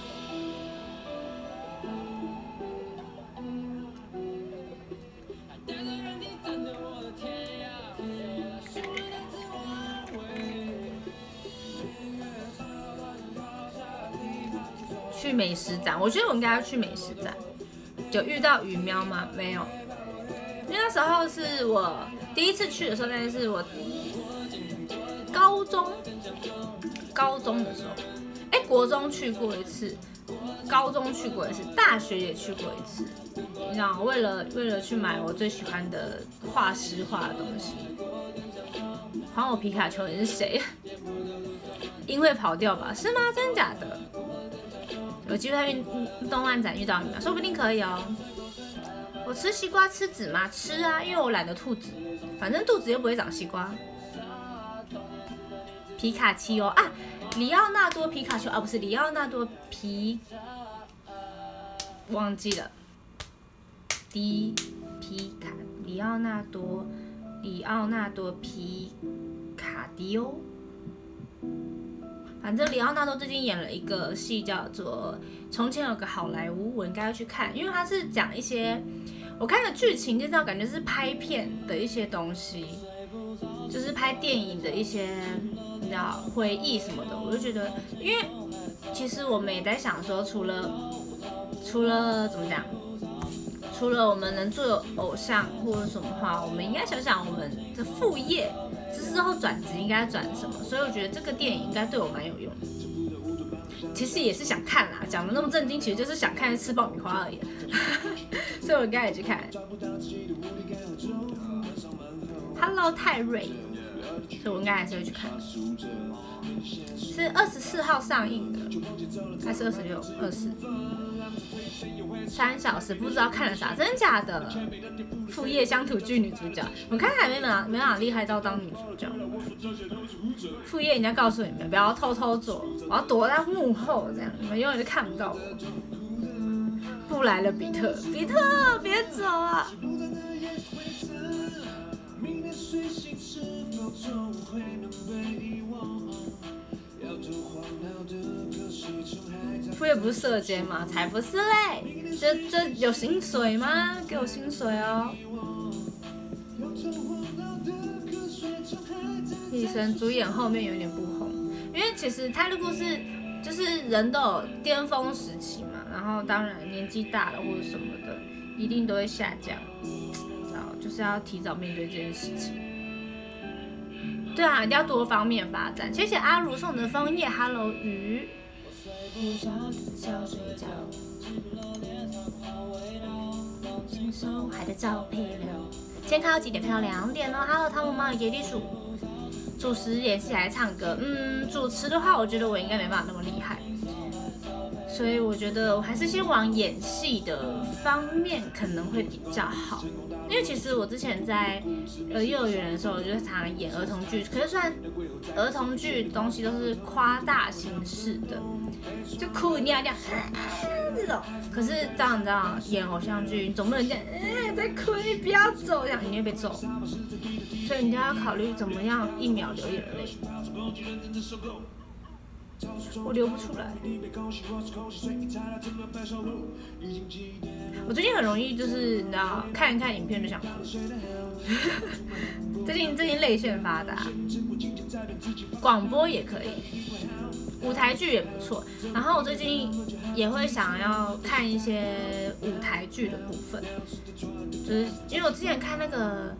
美食展，我觉得我应该要去美食展。有遇到鱼喵吗？没有，因为那时候是我第一次去的时候，那是我。高中，高中的时候，哎，国中去过一次，高中去过一次，大学也去过一次。你知道，为了为了去买我最喜欢的画师画的东西，还我皮卡丘，你是谁？因为跑掉吧？是吗？真的假的？有机会运动漫展遇到你吗？说不定可以哦。我吃西瓜吃籽吗？吃啊，因为我懒得吐籽，反正肚子又不会长西瓜。皮卡丘哦啊，里奥纳多皮卡丘啊，不是里奥纳多皮，忘记了。迪皮卡里奥纳多里奥纳多皮卡迪欧，反正里奥纳多最近演了一个戏叫做《从前有个好莱坞》，我应该要去看，因为他是讲一些我看的剧情就知道，感觉是拍片的一些东西，就是拍电影的一些。回忆什么的，我就觉得，因为其实我们也在想说，除了除了怎么讲，除了我们能做偶像或者什么话，我们应该想想我们的副业，之后转职应该转什么。所以我觉得这个电影应该对我蛮有用的。其实也是想看啦，讲的那么震惊，其实就是想看吃爆米花而已。所以我应该也去看。Hello 泰瑞，所以我应该还是会去看。是二十四号上映的，还是二十六？二十。三小时不知道看了啥，真假的？副业乡土剧女主角，我看还没哪没哪厉害到当女主角。副业人家告诉你们不要偷偷做，我要躲在幕后，这样你们永远都看不到我。不来了，比特，比特，别走啊！副业不是射箭吗？才不是嘞！这这有薪水吗？给我薪水哦！医生主演后面有点不红，因为其实他如果是就是人都有巅峰时期嘛，然后当然年纪大了或者什么的，一定都会下降，知道就是要提早面对这件事情。对啊，一定要多方面发展。谢谢阿如送的枫叶，Hello 鱼。海的照片。今天看到几点？看到两点哦。Hello 汤姆猫与杰地鼠。主持演戏还唱歌？嗯，主持的话，我觉得我应该没办法那么厉害。所以我觉得我还是先往演戏的方面可能会比较好。因为其实我之前在呃幼儿园的时候，我就常常演儿童剧。可是虽然儿童剧东西都是夸大形式的，就哭尿尿这种。可是这样你知道，演偶像剧总不能这样，哎，在哭，你不要走，这样你会被揍。所以你就要考虑怎么样一秒流眼泪。我流不出来。我最近很容易就是你知道看一看影片就想哭。最近最近泪腺发达。广播也可以，舞台剧也不错。然后我最近也会想要看一些舞台剧的部分，就是因为我之前看那个。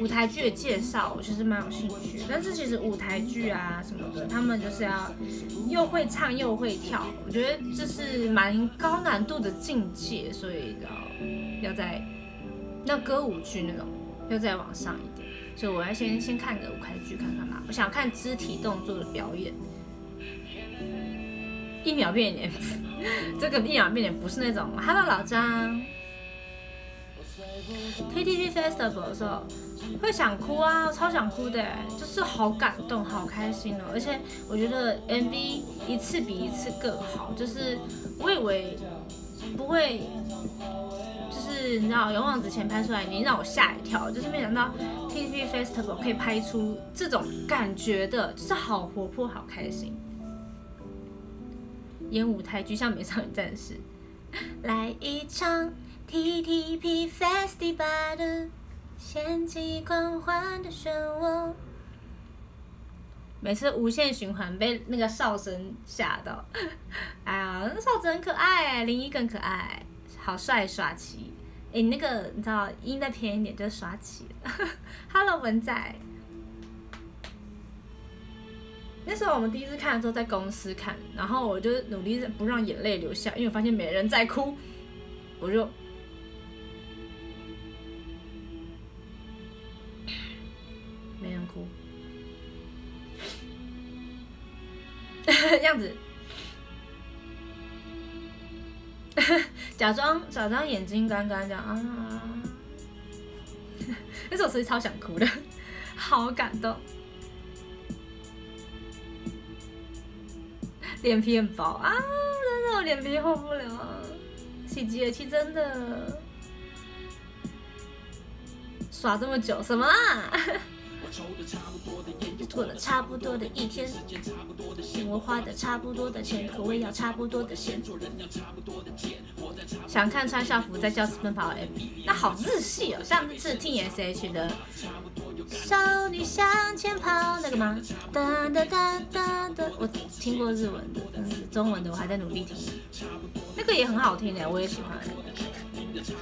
舞台剧的介绍，我其实蛮有兴趣。但是其实舞台剧啊什么的，他们就是要又会唱又会跳，我觉得这是蛮高难度的境界，所以要要在那歌舞剧那种要再往上一点。所以我要先先看个舞台剧看看啦，我想看肢体动作的表演，一秒变脸，这个一秒变脸不是那种。Hello 老张。，TTP Festival 的时候会想哭啊，超想哭的，就是好感动、好开心哦。而且我觉得 MV 一次比一次更好，就是我以为不会，就是你知道勇往直前拍出来，你让我吓一跳，就是没想到 TTV Festival 可以拍出这种感觉的，就是好活泼、好开心。演舞台剧像《美少女战士》，来一场。TTP Festival，掀起狂欢的漩涡。每次无限循环被那个哨声吓到。哎呀，那哨子很可爱，林一更可爱，好帅耍齐。哎，那个你知道音再偏一点就耍起了。Hello 文仔。那时候我们第一次看的时候在公司看，然后我就努力不让眼泪流下，因为我发现没人在哭，我就。没人哭，样子，假装假装眼睛干干这样啊，那时候其实超想哭的，好感动，脸皮很薄。啊，真的我脸皮厚不了。啊，洗洁气真的。耍这么久什么啊？过了差不多的一天，我花的差不多的钱，口味要差不多的咸。想看穿校服在教室奔跑 MV，那好日系哦，像这次 TSH 的《少女向前跑》那个吗？哒哒哒哒哒，我听过日文的，但是中文的我还在努力听。那个也很好听哎，我也喜欢。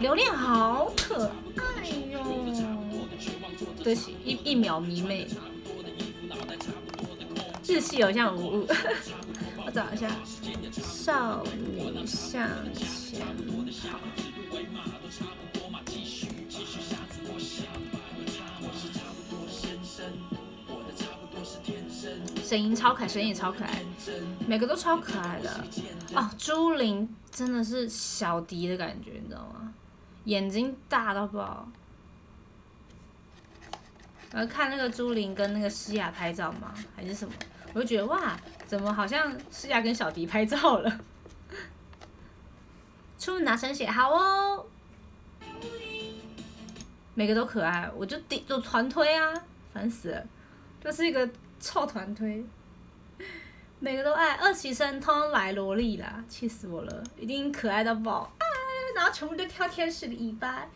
榴莲好可爱哟！对，一一秒迷妹。日系偶像无误，我找一下。少女向前跑。声音超可爱，声音也超可爱，每个都超可爱的。哦，朱琳真的是小迪的感觉，你知道吗？眼睛大到爆。我要看那个朱琳跟那个诗雅拍照吗？还是什么？我就觉得哇，怎么好像诗雅跟小迪拍照了？出门拿生写好哦。每个都可爱，我就顶就团推啊，烦死了，就是一个。臭团推，每个都爱，二期生通通来萝莉啦，气死我了，一定可爱到爆啊！然后全部都跳天使的尾巴，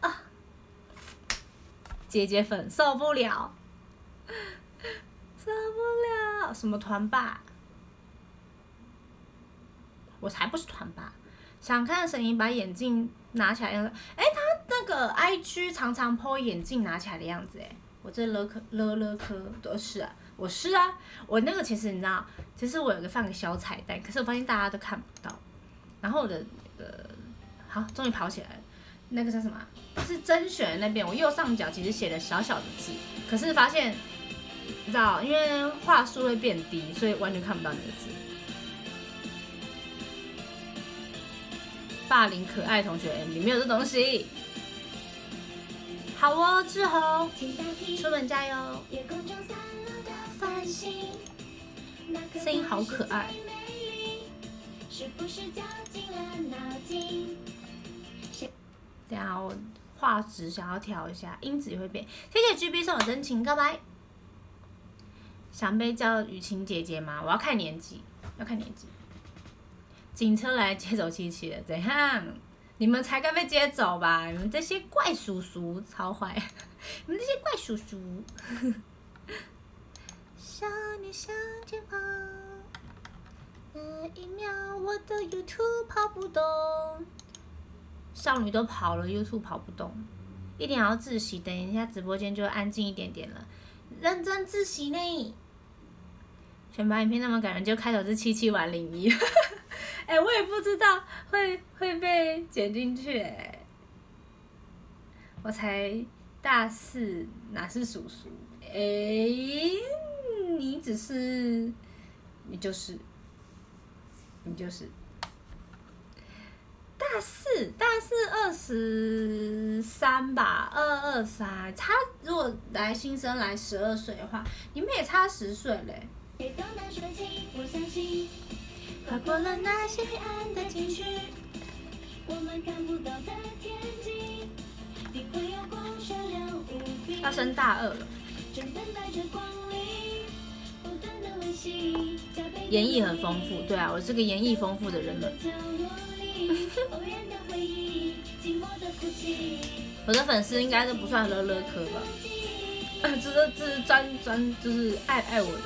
啊！姐姐粉受不了，受不了，什么团霸？我才不是团霸，想看沈莹把眼镜拿起来样子，哎他。那个 I G 常常 po 眼镜拿起来的样子，哎，我这勒科勒勒科都是啊，我是啊，我那个其实你知道，其实我有个放个小彩蛋，可是我发现大家都看不到。然后我的呃，好，终于跑起来了。那个叫什么？是甄选那边，我右上角其实写了小小的字，可是发现，你知道，因为画数会变低，所以完全看不到你的字。霸凌可爱同学里面有这东西。好哦，志宏，出门加油！声音好可爱。等下我画质想要调一下，音质也会变。谢谢 GB 送我真情告白。想被叫雨晴姐姐吗？我要看年纪，要看年纪。警车来接走七七了，怎样？你们才该被接走吧！你们这些怪叔叔超坏，你们这些怪叔叔。少女向前跑，那一秒我的 YouTube 跑不动。少女都跑了，YouTube 跑不动，一定要自习。等一下直播间就安静一点点了，认真自习呢。选拔影片那么感人，就开头是七七玩零一。哎，我也不知道会会被剪进去哎，我才大四，哪是叔叔？哎，你只是，你就是，你就是大四，大四二十三吧，二二三，差如果来新生来十二岁的话，你们也差十岁嘞。跨过了那些黑暗的禁区，我们看不到的天际，定会有光闪亮无比。要升大二了。演绎很丰富，对啊，我是个演绎丰富的人了。我的粉丝应该都不算乐乐科吧？这是这是专专就是爱爱我的，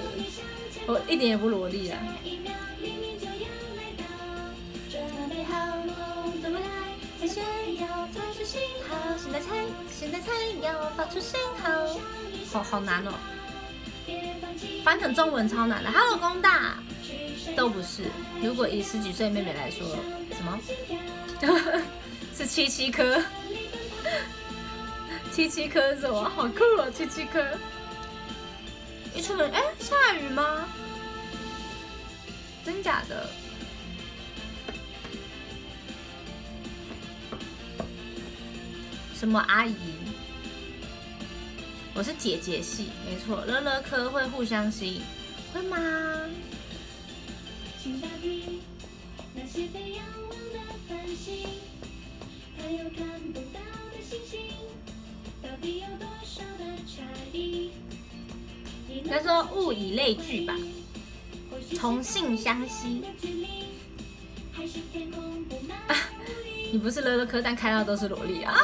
我一点也不萝莉啊。现在才，现在才要发出信号，好好难哦。翻成中文超难的。Hello，工大都不是。如果以十几岁妹妹来说，什么？是七七科？七七科什么？好酷哦，七七科。一出门，哎，下雨吗？真假的？什么阿姨？我是姐姐系，没错。乐乐科会互相吸引，会吗？应该说物以类聚吧，同性相吸。你不是乐乐科，但看到都是萝莉啊！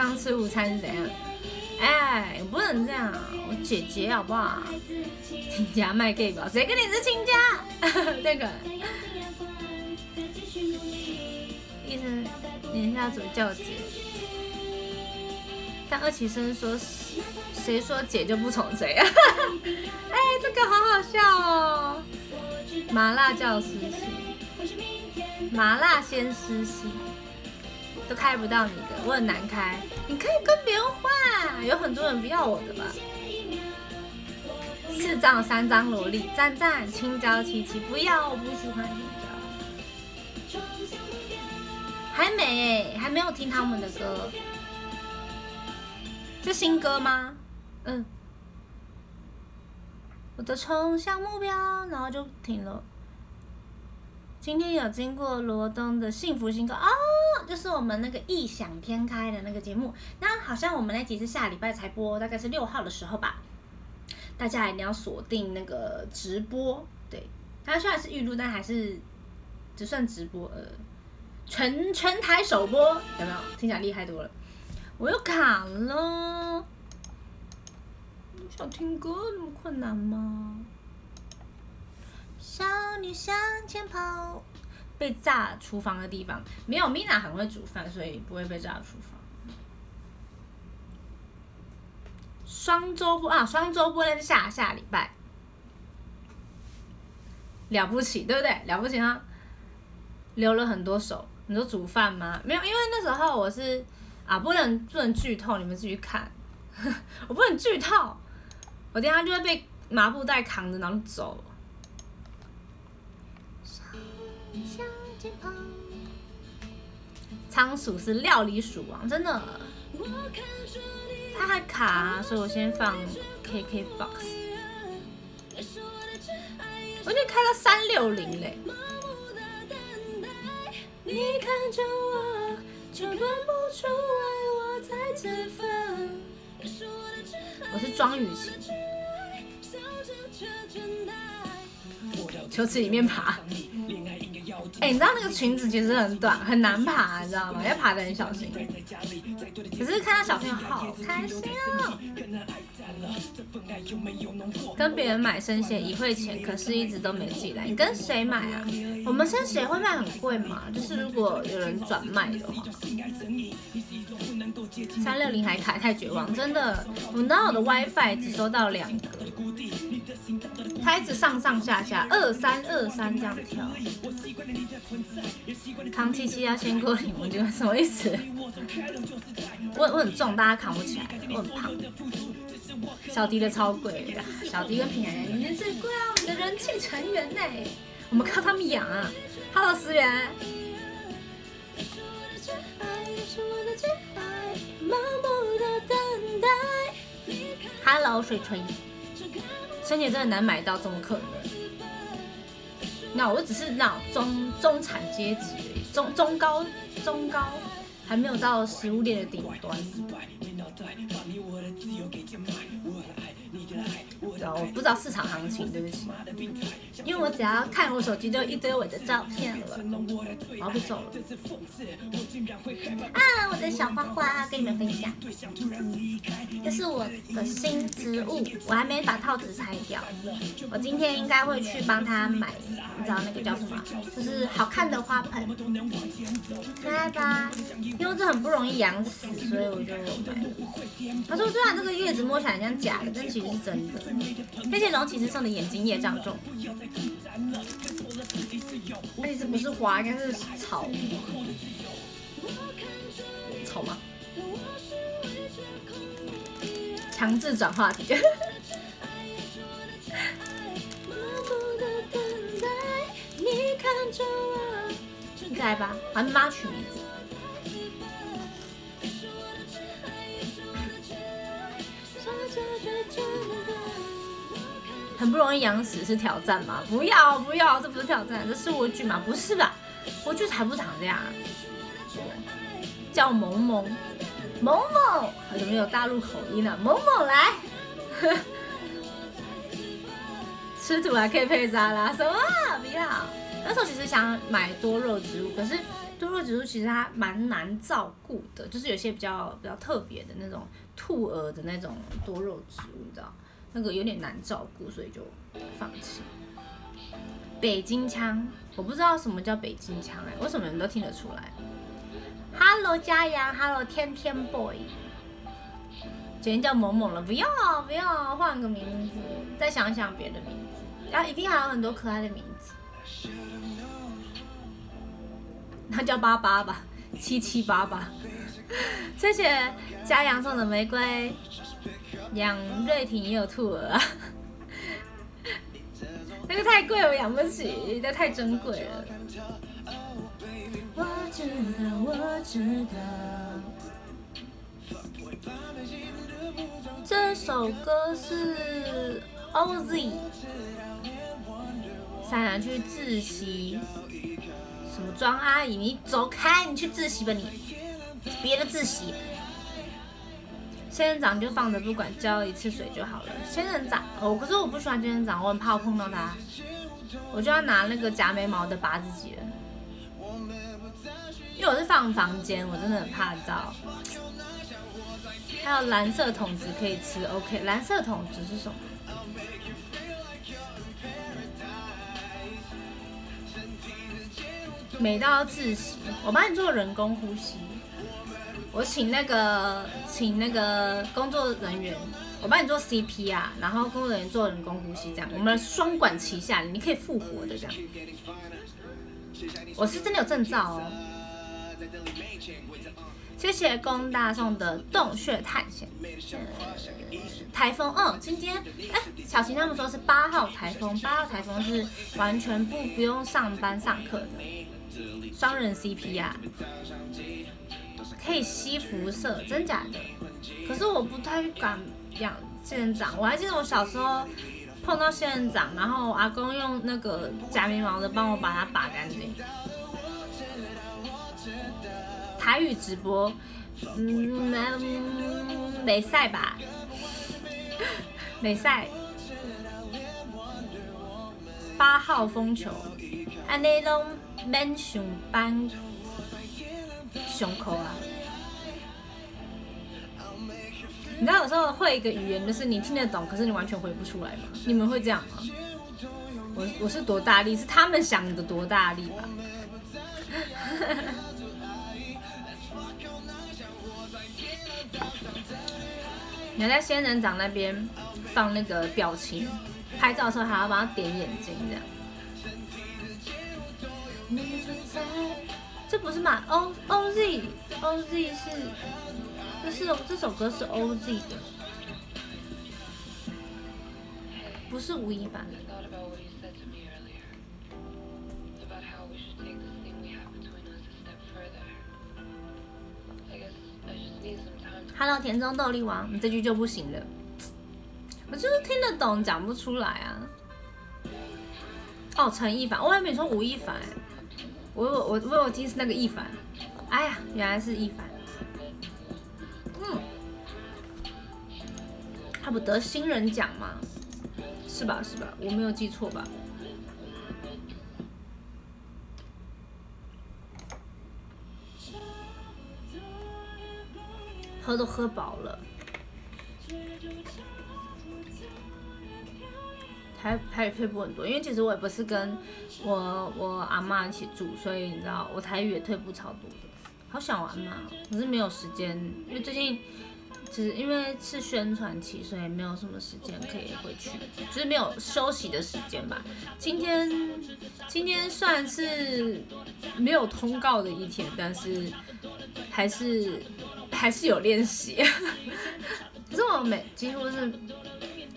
刚吃午餐是怎样？哎，不能这样，我姐姐好不好？亲家卖 gay 吧，谁跟你是亲家？这个意思，你是要怎么叫姐？但二起生说，谁说姐就不宠谁啊？哎，这个好好笑哦！麻辣教师麻辣先师师。都开不到你的，我很难开。你可以跟别人换，有很多人不要我的吧？四张三张萝莉，赞赞青椒七七，不要，我不喜欢青椒。还没，还没有听他们的歌，是新歌吗？嗯。我的冲向目标，然后就停了。今天有经过罗东的幸福星座哦，就是我们那个异想天开的那个节目。那好像我们那集是下礼拜才播，大概是六号的时候吧。大家一定要锁定那个直播，对，它虽然是预录，但还是只算直播，呃，全全台首播，有没有？听起来厉害多了。我又卡了，想听歌那么困难吗？少女向前跑，被炸厨房的地方没有。Mina 很会煮饭，所以不会被炸厨房。双周播啊，双周播那是下下礼拜，了不起，对不对？了不起啊！留了很多手，你说煮饭吗？没有，因为那时候我是啊，不能不能剧透，你们自己看，我不能剧透，我等下就会被麻布袋扛着然后走。仓鼠是料理鼠王，真的。它还卡，所以我先放 KK box。我已经开到三六零嘞。我是庄雨晴。球池里面爬。哎，你知道那个裙子其实很短，很难爬，你知道吗？要爬的很小心。可是看到小朋友好开心啊！跟别人买生鲜一汇钱，可是一直都没寄来。你跟谁买啊？我们生鞋会卖很贵吗？就是如果有人转卖的话。三六零还卡，太绝望，真的。我拿我的 WiFi 只收到两个。它一直上上下下，二三二三这样跳。扛七七要先过你们，什么意思？我我很重，大家扛不起来，我很胖。小迪的超贵，小迪跟平安今天最贵啊！我们的人气成员呢，我们靠他们养啊。Hello 思源。Hello 水锤。生姐真的难买到，怎么可能？那我只是那种中中产阶级，中中高中高，还没有到食物链的顶端。我不知道市场行情，对不起，因为我只要看我手机，就一堆我的照片了。我要被揍了！啊，我的小花花，跟你们分享，这是我的新植物，我还没把套子拆掉。我今天应该会去帮他买，你知道那个叫什么？就是好看的花盆，可爱吧？因为这很不容易养死，所以我就买。他说，虽然这个叶子摸起来像假的，但其实是真的。飞剑龙其实送的眼睛也这样重，那是不是花？应该是草，草吗？强制转话题。来吧，还妈取名字。很不容易养死是挑战吗？不要不要，这不是挑战，这是蜗苣吗？不是吧？蜗苣才不长这样。叫萌萌，萌萌，有没有大陆口音呢？萌萌来，吃土还可以配沙拉，什么？不要。那时候其实想买多肉植物，可是多肉植物其实它蛮难照顾的，就是有些比较比较特别的那种兔耳的那种多肉植物，你知道？那个有点难照顾，所以就放弃。北京腔，我不知道什么叫北京腔哎，为什么你们都听得出来？Hello 嘉阳，Hello 天天 boy，今天叫某某了，不要不要，换个名字，再想想别的名字，然后一定还有很多可爱的名字。那叫八八吧，七七八八。谢谢嘉阳送的玫瑰，杨瑞婷也有兔儿啊，那个太贵我养不起，那太珍贵了。我知道，我知道，这首歌是 OZ，三人去自习。什么庄阿姨，你走开，你去自习吧你，别的自习。仙人掌就放着不管，浇一次水就好了。仙人掌，哦，可是我不喜欢仙人掌，我很怕我碰到它，我就要拿那个夹眉毛的拔自己了。因为我是放房间，我真的很怕照。还有蓝色筒子可以吃，OK？蓝色筒子是什么？美到窒息，我帮你做人工呼吸。我请那个请那个工作人员，我帮你做 CP 啊，然后工作人员做人工呼吸，这样我们双管齐下，你可以复活的这样。我是真的有证照哦。谢谢龚大送的洞穴探险。台风，嗯，今天哎，小琴他们说是八号台风，八号台风是完全不不用上班上课的。双人 CP 呀，可以吸辐射，真假的？可是我不太敢养仙人掌。我还记得我小时候碰到仙人掌，然后阿公用那个夹眉毛的帮我把它拔干净。台语直播，嗯，没赛吧？没赛。八号风球，安尼拢。免上班胸口啊！你知道有时候会一个语言，就是你听得懂，可是你完全回不出来吗？你们会这样吗？我我是多大力？是他们想的多大力吧？你在仙人掌那边放那个表情，拍照的时候还要帮他点眼睛，这样。这不是嘛？O O Z O Z 是，这是这首歌是 O Z 的，不是吴亦凡。Hello，田中豆粒王，你这句就不行了，我就是听得懂，讲不出来啊。哦，陈亦凡，我还没说吴亦凡。我我我我我记是那个一凡，哎呀，原来是一凡，他不得新人奖吗？是吧是吧？我没有记错吧？喝都喝饱了。台台语退步很多，因为其实我也不是跟我我阿妈一起住，所以你知道我台语也退步超多的。好想玩嘛，可是没有时间，因为最近只是因为是宣传期，所以没有什么时间可以回去，就是没有休息的时间吧。今天今天算是没有通告的一天，但是还是还是有练习。可是我每几乎是。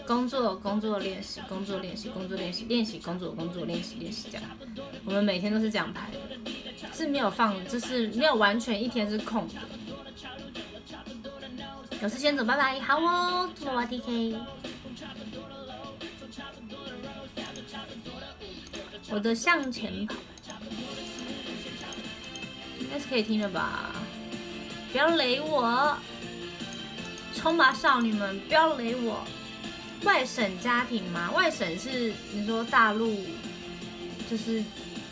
工作工作练习工作练习工作练习练习工作工作练习练习这样，我们每天都是这样排的，是没有放，就是没有完全一天是空的。有事先走，拜拜，好哦，兔娃娃 TK。我的向前跑，应该是可以听的吧？不要雷我，冲吧少女们，不要雷我。外省家庭吗？外省是你说大陆，就是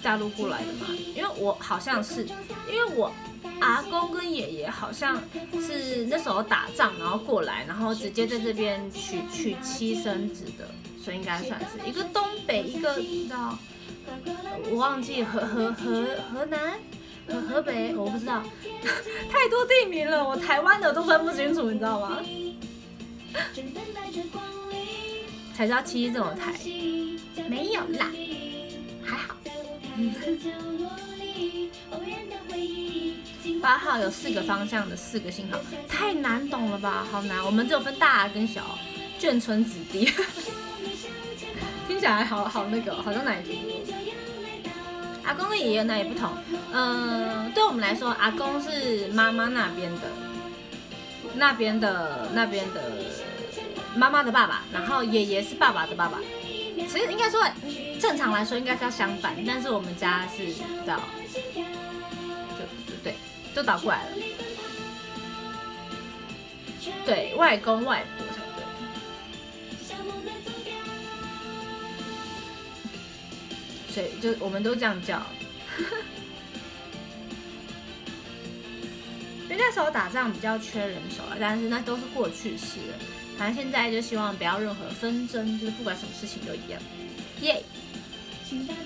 大陆过来的吗？因为我好像是，因为我阿公跟爷爷好像是那时候打仗，然后过来，然后直接在这边娶娶妻生子的，所以应该算是一个东北，一个知道，我忘记河河河河南，河河北我不知道，太多地名了，我台湾的都分不清楚，你知道吗？才知道七这种台没有啦，还好。八号有四个方向的四个信号，太难懂了吧？好难，我们只有分大跟小，眷村子弟，听起来好好那个，好像哪里阿公跟爷爷哪也不同？嗯，对我们来说，阿公是妈妈那边的，那边的那边的妈妈的爸爸，然后爷爷是爸爸的爸爸。其实应该说，正常来说应该是要相反，但是我们家是倒，就就对，就倒过来了。对外公外婆才对，所以就我们都这样叫。因为那时候打仗比较缺人手啊，但是那都是过去式了。反正现在就希望不要任何纷争，就是不管什么事情都一样。耶！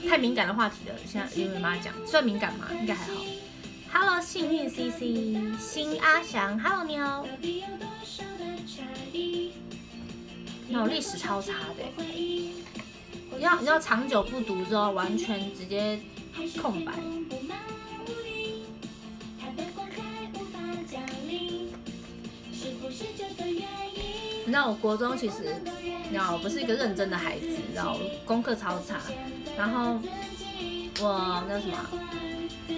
太敏感的话题了，现在因为妈讲，算敏感吗？应该还好。Hello，幸运 CC，新阿翔，Hello 你好。那历史超差的，要要长久不读之后，完全直接空白。那我国中其实，你知道我不是一个认真的孩子，你知道功课超差。然后我那什么，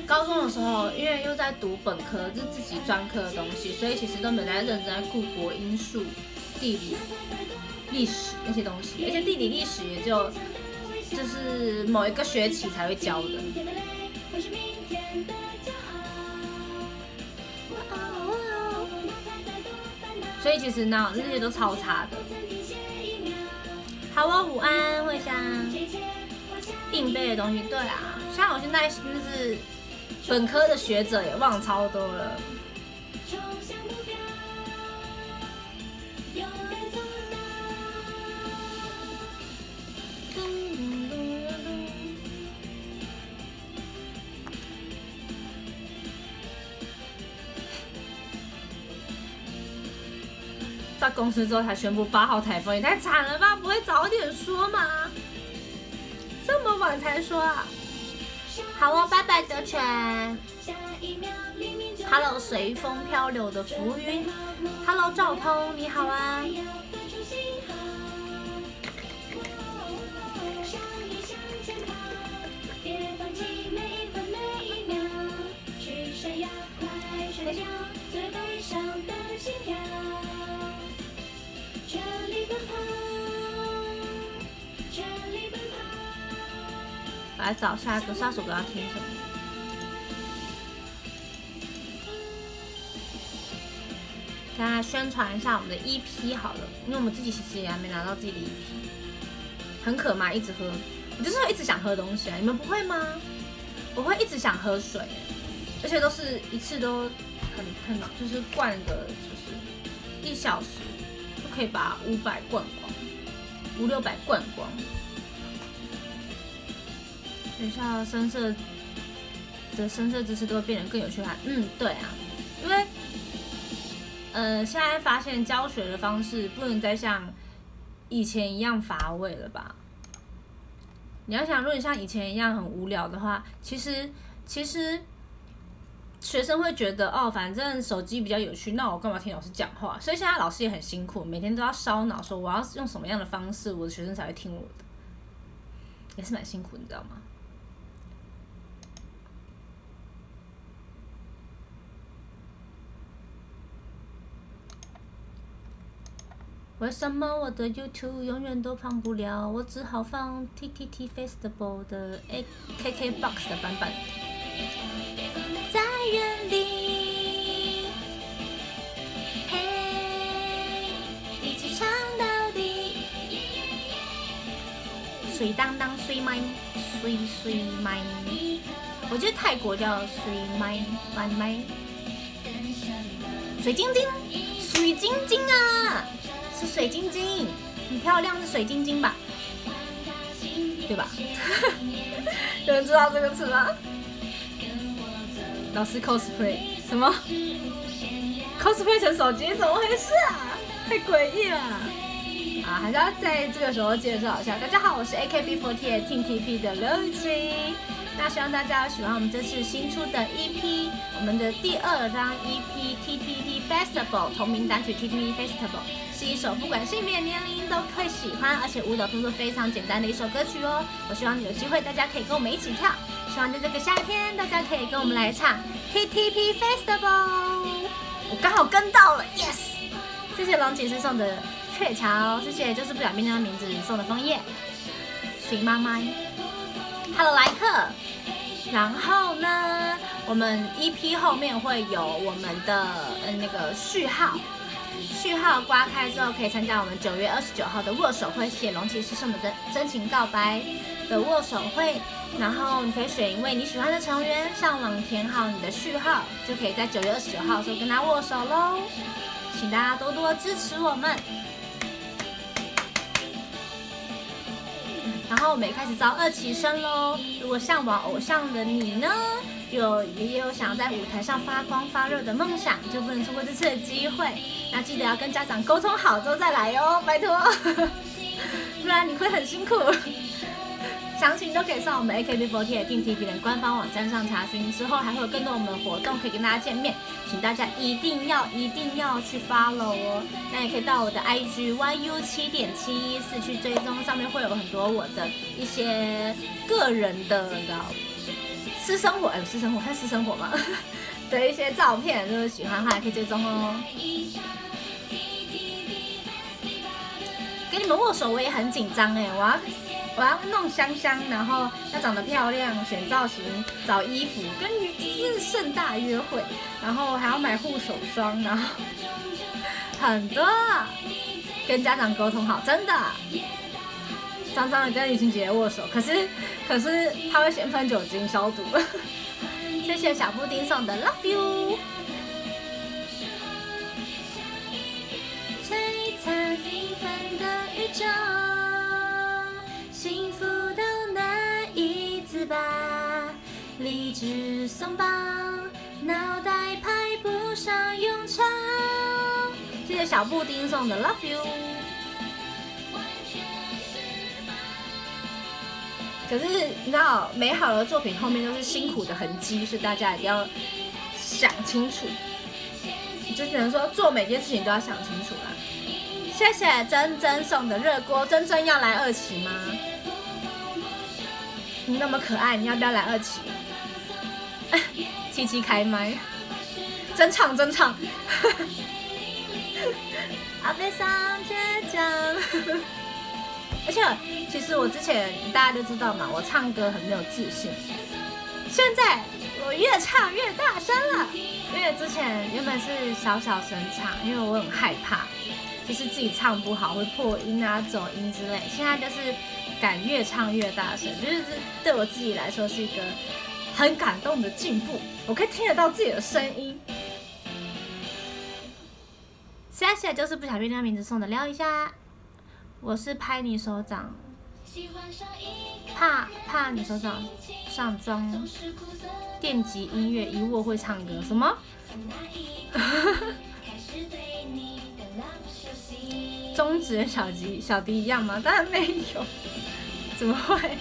高中的时候因为又在读本科，就是自己专科的东西，所以其实都没在认真在顾国因素、地理、历史那些东西。而且地理历史也就就是某一个学期才会教的。所以其实呢，那些都超差的。好啊，午安，慧香。硬背的东西，对啊，像我现在就是本科的学者也忘超多了。到公司之后才宣布八号台风，也太惨了吧！不会早点说吗？这么晚才说啊！好哦，拜拜德全。Hello，随风漂流的浮云。Hello，赵通，你好啊。来找下一个下首歌要听什么。大家宣传一下我们的 EP 好了，因为我们自己其实也还没拿到自己的 EP。很渴吗？一直喝，我就是一直想喝东西啊！你们不会吗？我会一直想喝水，而且都是一次都很很就是灌个就是一小时可以把五百灌光，五六百灌光。学校深色的深色知识都会变得更有趣。嗯，对啊，因为呃，现在发现教学的方式不能再像以前一样乏味了吧？你要想，如果你像以前一样很无聊的话，其实其实学生会觉得哦，反正手机比较有趣，那我干嘛听老师讲话？所以现在老师也很辛苦，每天都要烧脑，说我要用什么样的方式，我的学生才会听我的，也是蛮辛苦，你知道吗？为什么我的 YouTube 永远都放不了？我只好放 TTT Festival 的 A KKBOX 的版本。在原地，嘿，一起唱到底。水当当水麦，水水麦。我觉得泰国叫水麦麦麦。水晶晶，水晶晶啊！是水晶晶，很漂亮，是水晶晶吧？对吧？有人知道这个词吗？老师 cosplay 什么？cosplay 成手机，怎么回事啊？太诡异了！啊，还是要在这个时候介绍一下，大家好，我是 AKB48 Team TP 的刘雨晴。那希望大家喜欢我们这次新出的 EP，我们的第二张 EP TTP Festival 同名单曲 TTP Festival 是一首不管性别年龄都会喜欢，而且舞蹈动作非常简单的一首歌曲哦。我希望有机会大家可以跟我们一起跳，希望在这个夏天大家可以跟我们来唱 TTP Festival。我刚好跟到了，yes！谢谢龙骑士送的鹊桥，谢谢就是不想命的名字送的枫叶，寻妈妈，Hello 来客。然后呢，我们 EP 后面会有我们的嗯那个序号，序号刮开之后可以参加我们九月二十九号的握手会，写龙骑士送的真真情告白的握手会。然后你可以选一位你喜欢的成员，上网填好你的序号，就可以在九月二十九号的时候跟他握手喽。请大家多多支持我们。然后我们也开始招二期生喽。如果向往偶像的你呢，有也有想要在舞台上发光发热的梦想，就不能错过这次的机会。那记得要跟家长沟通好之后再来哟，拜托，不然你会很辛苦。详情都可以上我们 AKB48 定 TP 的官方网站上查询，之后还会有更多我们的活动可以跟大家见面，请大家一定要一定要去 follow 哦。那也可以到我的 IG YU 七点七一四去追踪，上面会有很多我的一些个人的私生活，哎，私生活看私生活吗？的一些照片，如果喜欢的话可以追踪哦。跟你们握手我也很紧张哎，我要。我要弄香香，然后要长得漂亮，选造型，找衣服，跟就是盛大约会，然后还要买护手霜，然后 很多，跟家长沟通好，真的，脏脏的跟雨晴姐姐握手，可是可是他会先喷酒精消毒。谢谢小布丁送的 Love You。璀璨缤纷的宇宙。幸福都难以自拔，理智松绑，脑袋派不上用场。谢谢小布丁送的 Love You。可是你知道，美好的作品后面都是辛苦的痕迹，是大家一定要想清楚。就只能说，做每件事情都要想清楚啦。谢谢珍珍送的热锅，珍珍要来二期吗？你那么可爱，你要不要来二期？七七开麦，真唱真唱。阿贝桑倔强。而且其实我之前大家都知道嘛，我唱歌很没有自信。现在我越唱越大声了，因为之前原本是小小声唱，因为我很害怕。就是自己唱不好会破音啊、走音之类，现在就是敢越唱越大声，就是对我自己来说是一个很感动的进步。我可以听得到自己的声音。谢谢，就是不小心那名字送的撩一下。我是拍你手掌，怕怕你手掌上妆，电吉音乐一握会唱歌什么？中指小吉小迪一样吗？当然没有，怎么会？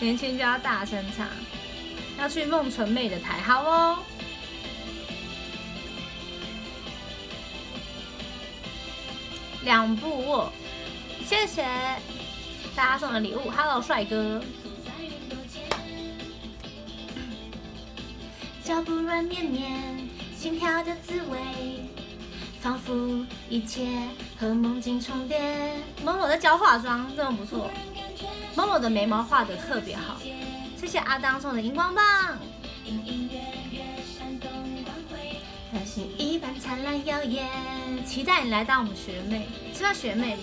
年轻就要大声唱，要去梦纯妹的台，好哦。两步握，谢谢大家送的礼物，Hello 帅哥。脚步软绵绵，心跳的滋味。仿佛一切和梦境重叠。某某在教化妆，真的不错。某某的眉毛画的特别好，谢谢阿当送的荧光棒。繁星一般灿烂耀眼，期待你来当我们学妹，知道学妹吗？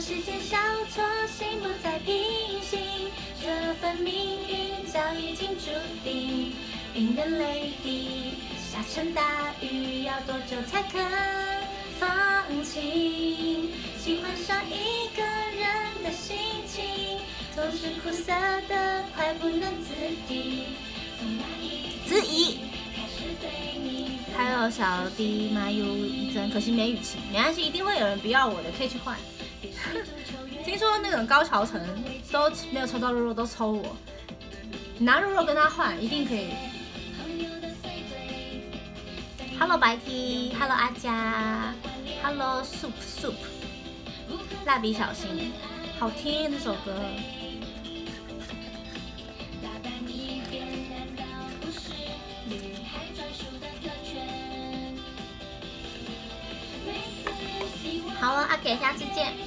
和时间交错，心不再平行，这份命运早已经注定。冰的泪滴下成大雨，要多久才肯放弃？喜欢上一个人的心情，总是苦涩的，快不能自已。子怡，还有小弟麻油一针，可惜没雨晴，没关系，一定会有人不要我的，可以去换。听说那种高桥城都没有抽到肉肉，都抽我，拿肉肉跟他换，一定可以。Hello 白 T，Hello 阿佳，Hello Soup Soup，蜡笔小新，好听这首歌。好了，阿给，下次见。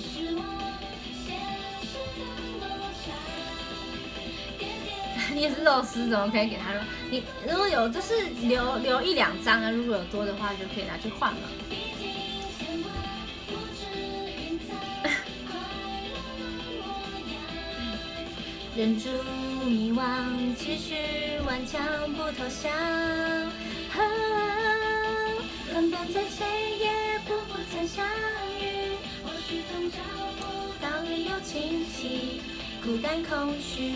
你也是肉丝，怎么可以给他肉？你如果有，就是留留一两张啊，如果有多的话，就可以拿去换了。忍住迷惘，继续顽强不投降。根本在谁也不曾相遇，或许痛找不到理由倾起，孤单空虚，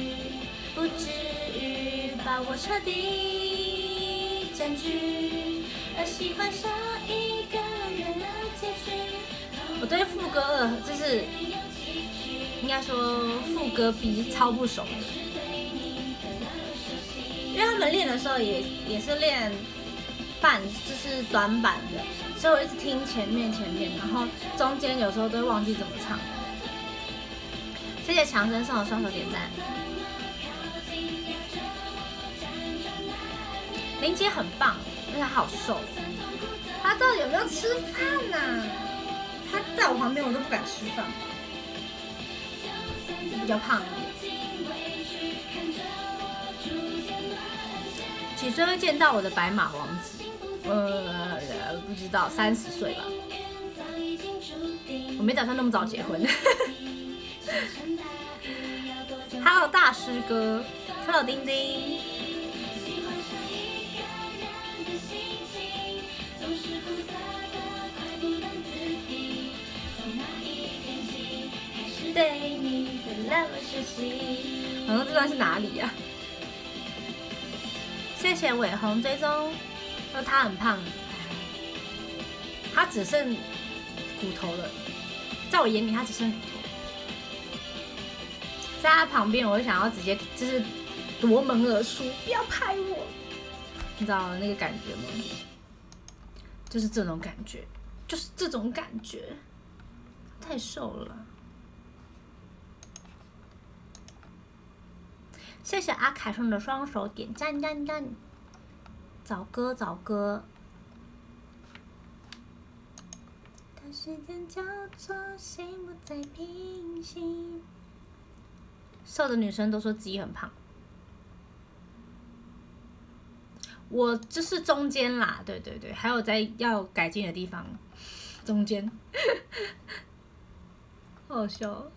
不至于把我彻底占据。而喜欢上一个人的结局，我对副歌二就是应该说副歌 B 超不熟的，因为他们练的时候也也是练。半就是短版的，所以我一直听前面前面，然后中间有时候都会忘记怎么唱。谢谢强生送的双手点赞。林姐很棒，而且好瘦。她到底有没有吃饭呢？她在我旁边，我都不敢吃饭。比较胖一点。几岁会见到我的白马王子？呃，不知道，三十岁吧。我没打算那么早结婚。Hello，大师哥。Hello，丁丁。对你的那么熟悉。嗯，这段是哪里呀？谢谢伟红追踪。他很胖，他只剩骨头了。在我眼里，他只剩骨头。在他旁边，我就想要直接就是夺门而出，不要拍我。你知道那个感觉吗？就是这种感觉，就是这种感觉。太瘦了。谢谢阿凯送的双手点赞赞赞。找歌找歌。时间交错，心不再平行。瘦的女生都说自己很胖，我就是中间啦，对对对，还有在要改进的地方，中间，好笑。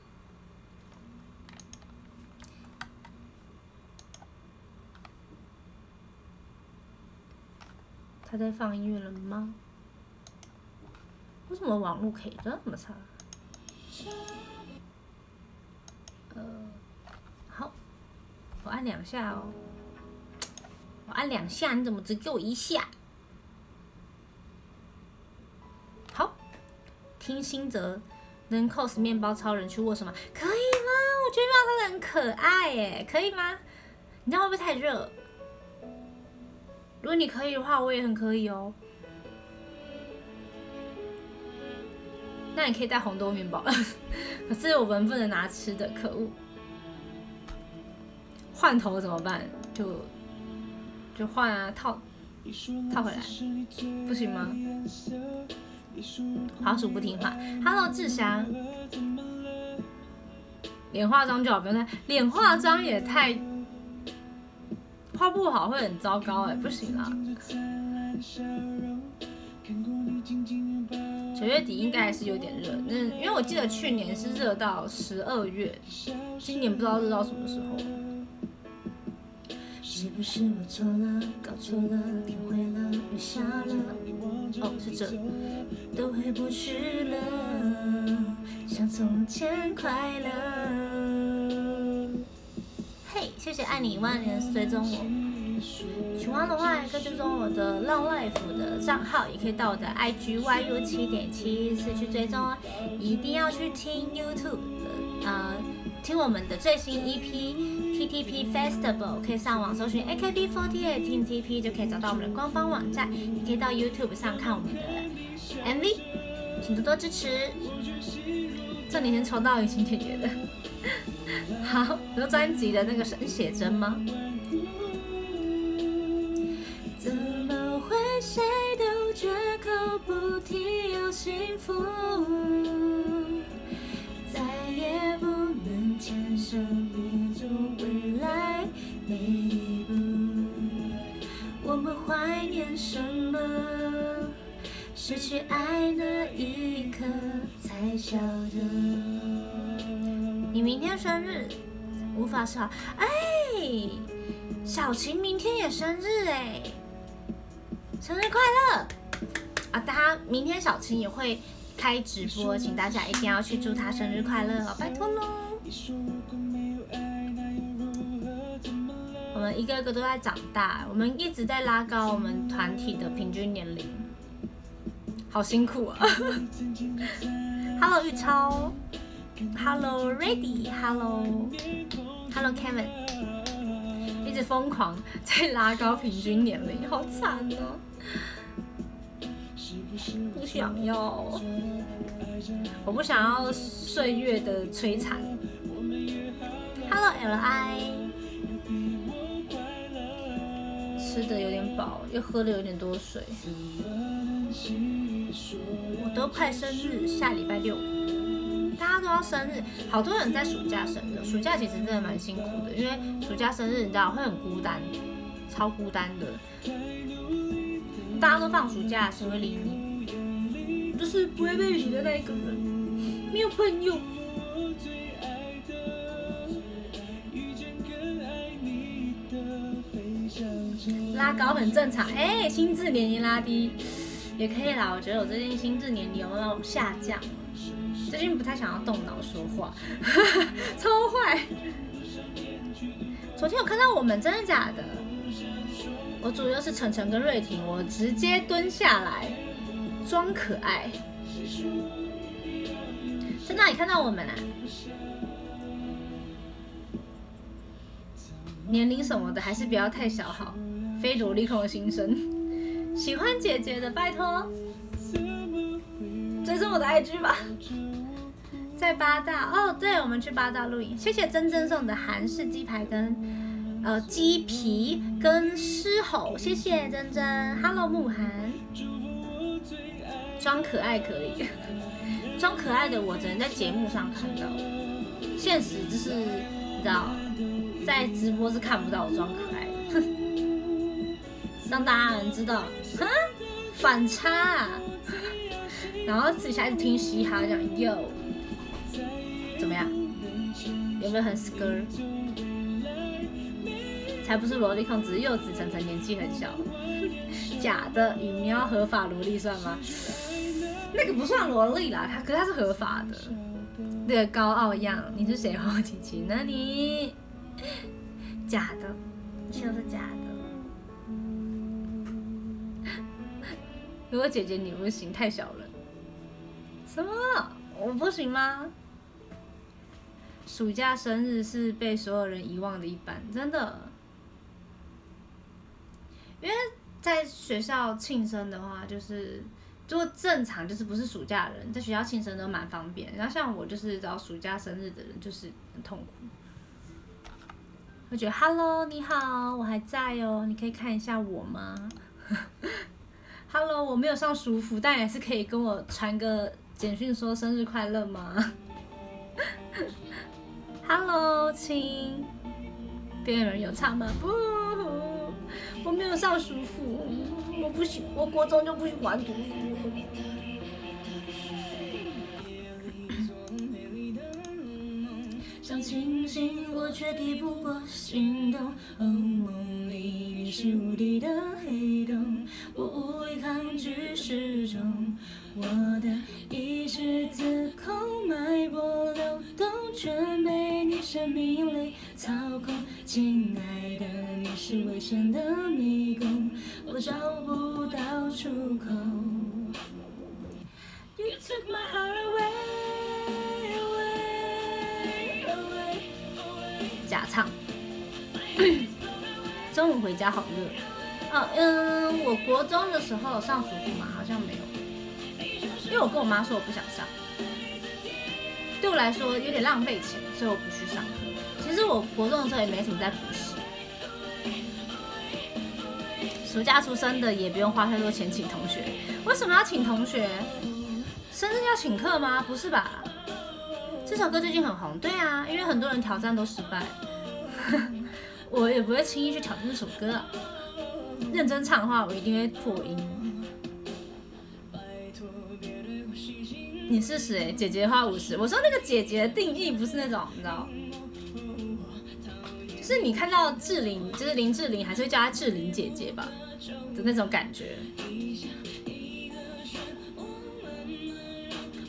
他在放音乐了吗？为什么网络可以这么差？呃，好，我按两下哦。我按两下，你怎么只给我一下？好，听新泽能 cos 面包超人去握手吗？可以吗？我觉得面包超人很可爱耶，可以吗？你这样会不会太热？如果你可以的话，我也很可以哦。那你可以带红豆面包，可是我们不能拿吃的，可恶。换头怎么办？就就换啊，套套回来，不行吗？滑鼠不听话。Hello，志祥，脸化妆就好，不用太脸化妆也太。泡不好会很糟糕哎，不行啦。九月底应该还是有点热，那因为我记得去年是热到十二月，今年不知道热到什么时候。是不是我错了，搞错了，天灰了，雨下了，哦是这，都回不去了，像从前快乐。嘿，谢谢爱你一万年追踪我，喜欢的话可以追踪我的浪 life 的账号，也可以到我的 IG yu 七点七四去追踪哦，一定要去听 YouTube 的呃。听我们的最新 EP TTP Festival，可以上网搜寻 AKB48 听 TP 就可以找到我们的官方网站，也可以到 YouTube 上看我们的 MV，请多多支持。这里先抽到雨晴姐姐的，好，有专辑的那个神写真吗？怎么会谁都绝口不提有幸福，再也不能。牵手列出未来每一步，我们怀念什么？失去爱那一刻才晓得。你明天生日，无法少。哎，小晴明天也生日哎，生日快乐！啊，大家明天小晴也会开直播，请大家一定要去祝她生日快乐哦，拜托喽。我们一个个都在长大，我们一直在拉高我们团体的平均年龄，好辛苦啊！Hello 玉超，Hello Ready，Hello，Hello Kevin，一直疯狂 在拉高平均年龄，好惨哦！不想要，我不想要岁月的摧残。Hello Li，吃的有点饱，又喝的有点多水。我都快生日，下礼拜六，大家都要生日，好多人在暑假生日。暑假其实真的蛮辛苦的，因为暑假生日你知道会很孤单，超孤单的。大家都放暑假，谁会理你？就是不会被理的那一个人，没有朋友。拉高很正常，哎，心智年龄拉低也可以啦。我觉得我最近心智年龄有那种下降，最近不太想要动脑说话，超坏。昨天有看到我们，真的假的？我主要是晨晨跟瑞婷，我直接蹲下来装可爱，在那里看到我们啊？年龄什么的还是不要太小好。非萝莉控的心声，喜欢姐姐的拜托，追踪我的 IG 吧。在八大。哦，对，我们去八大露营。谢谢珍珍送的韩式鸡排跟呃鸡皮跟狮吼，谢谢珍珍。Hello 慕寒，装可爱可以，装可爱的我只能在节目上看到，现实就是你知道，在直播是看不到我装可爱的。让大家能知道，哼，反差，然后自己开始听嘻哈，讲 yo，怎么样？有没有很 skr？才不是萝莉控，只是柚子晨晨年纪很小，假的。羽喵合法萝莉算吗？那个不算萝莉啦，他可是他是合法的。那个高傲样，你是谁？好琪琪？那你假的，一切都是假的。如果姐姐你不行，太小了。什么？我不行吗？暑假生日是被所有人遗忘的一般，真的。因为在学校庆生的话，就是如果正常就是不是暑假的人，在学校庆生都蛮方便。然后像我就是找暑假生日的人，就是很痛苦。我觉得 “Hello，你好，我还在哦，你可以看一下我吗？” Hello，我没有上舒服，但也是可以跟我传个简讯说生日快乐吗 ？Hello，亲，边缘人有唱吗？不。我没有上舒服，我不喜，我国中就不喜欢读书。想清醒，我却抵不过心动。哦，梦里你是无底的黑洞，我无力抗拒失重。我的意识自亲爱的，你是危险的迷宫，我找不到出口。You took my heart away, away, away. 假唱。中午回家好热。哦，嗯，我国中的时候上暑伏嘛，好像没有，因为我跟我妈说我不想上，对我来说有点浪费钱，所以我不去上课。其实我国中的时候也没什么在补习，暑假出生的也不用花太多钱请同学。为什么要请同学？生日要请客吗？不是吧？这首歌最近很红，对啊，因为很多人挑战都失败，我也不会轻易去挑战这首歌。认真唱的话，我一定会破音。你是谁？姐姐花五十。我说那个姐姐定义不是那种，你知道，是你看到志玲，就是林志玲，还是会叫她志玲姐姐吧的那种感觉。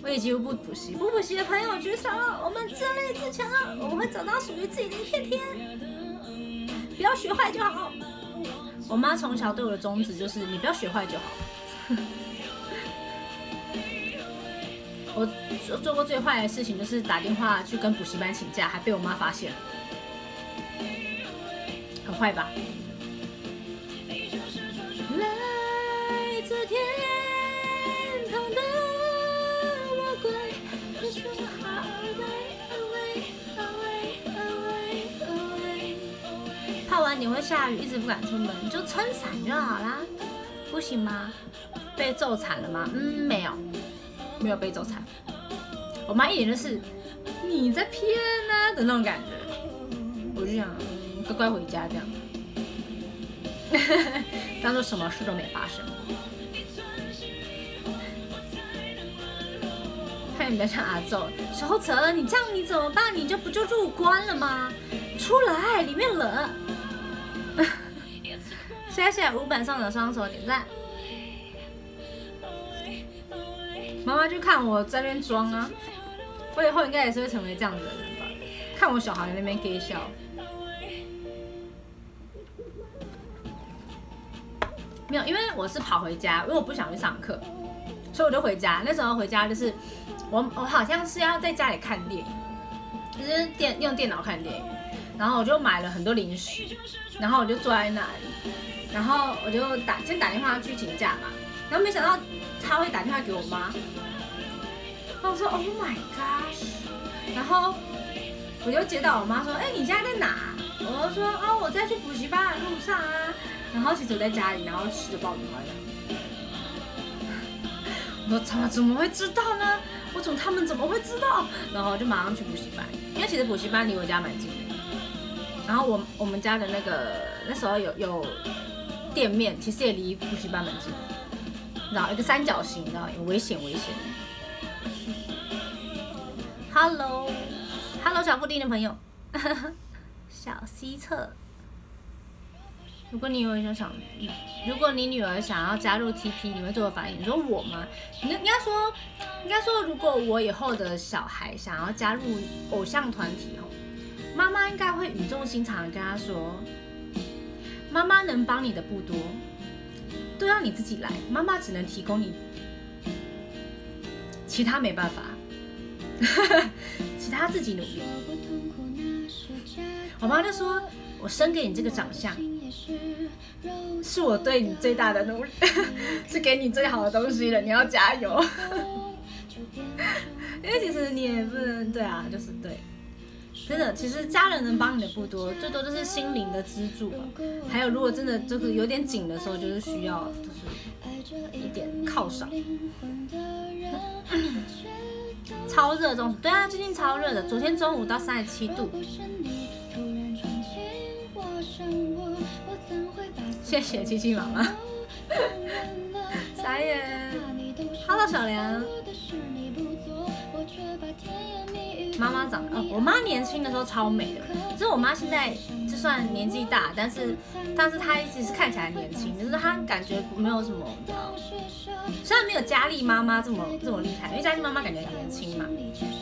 我也几乎不补习，不补习的朋友举手，我们自立自强，我们会找到属于自己的一片天。不要学坏就好。我妈从小对我的宗旨就是你不要学坏就好。我做做过最坏的事情就是打电话去跟补习班请假，还被我妈发现了，很坏吧？来自天堂的魔鬼，你说好 away away away away。怕完你会下雨，一直不敢出门，就撑伞就好啦，不行吗？被揍惨了吗？嗯，没有。没有被揍惨，我妈一点就是你在骗啊的那种感觉，我就想乖乖回家这样，当做什么事都没发生。看你在像阿揍，小陈，你这样你怎么办？你就不就入关了吗？出来，里面冷。谢谢五本上的双手点赞。妈妈就看我在那边装啊，我以后应该也是会成为这样的人吧？看我小孩在那边给笑，没有，因为我是跑回家，因为我不想去上课，所以我就回家。那时候回家就是我我好像是要在家里看电影，就是电用电脑看电影，然后我就买了很多零食，然后我就坐在那里，然后我就打先打电话去请假嘛，然后没想到。他会打电话给我妈，然后我说 Oh my gosh，然后我就接到我妈说，哎，你家在哪？我就说，哦，我在去补习班的路上啊。然后其实我在家里，然后吃着爆米花的。我说他们怎么会知道呢？我怎他们怎么会知道？然后就马上去补习班，因为其实补习班离我家蛮近的。然后我我们家的那个那时候有有店面，其实也离补习班蛮近。然后一个三角形，知道有危险，危险。Hello，Hello，小布丁的朋友，小西侧。如果你有人想，如果你女儿想要加入 TP，你会做何反应？你说我吗？你应该说，应该说，如果我以后的小孩想要加入偶像团体哦，妈妈应该会语重心长的跟他说，妈妈能帮你的不多。都要你自己来，妈妈只能提供你，其他没办法，其他自己努力。我妈就说：“我生给你这个长相，是我对你最大的努力，是给你最好的东西了，你要加油。”因为其实你也不能对啊，就是对。真的，其实家人能帮你的不多，最多就是心灵的支柱。还有，如果真的就是有点紧的时候，就是需要就是一点犒赏。超热中暑，对啊，最近超热的，昨天中午到三十七度。谢谢七七妈妈。傻眼。Hello，小梁。妈妈长呃，我妈年轻的时候超美的，就是我妈现在就算年纪大，但是但是她一直是看起来年轻，就是她感觉没有什么，虽然没有佳丽妈妈这么这么厉害，因为佳丽妈妈感觉很年轻嘛，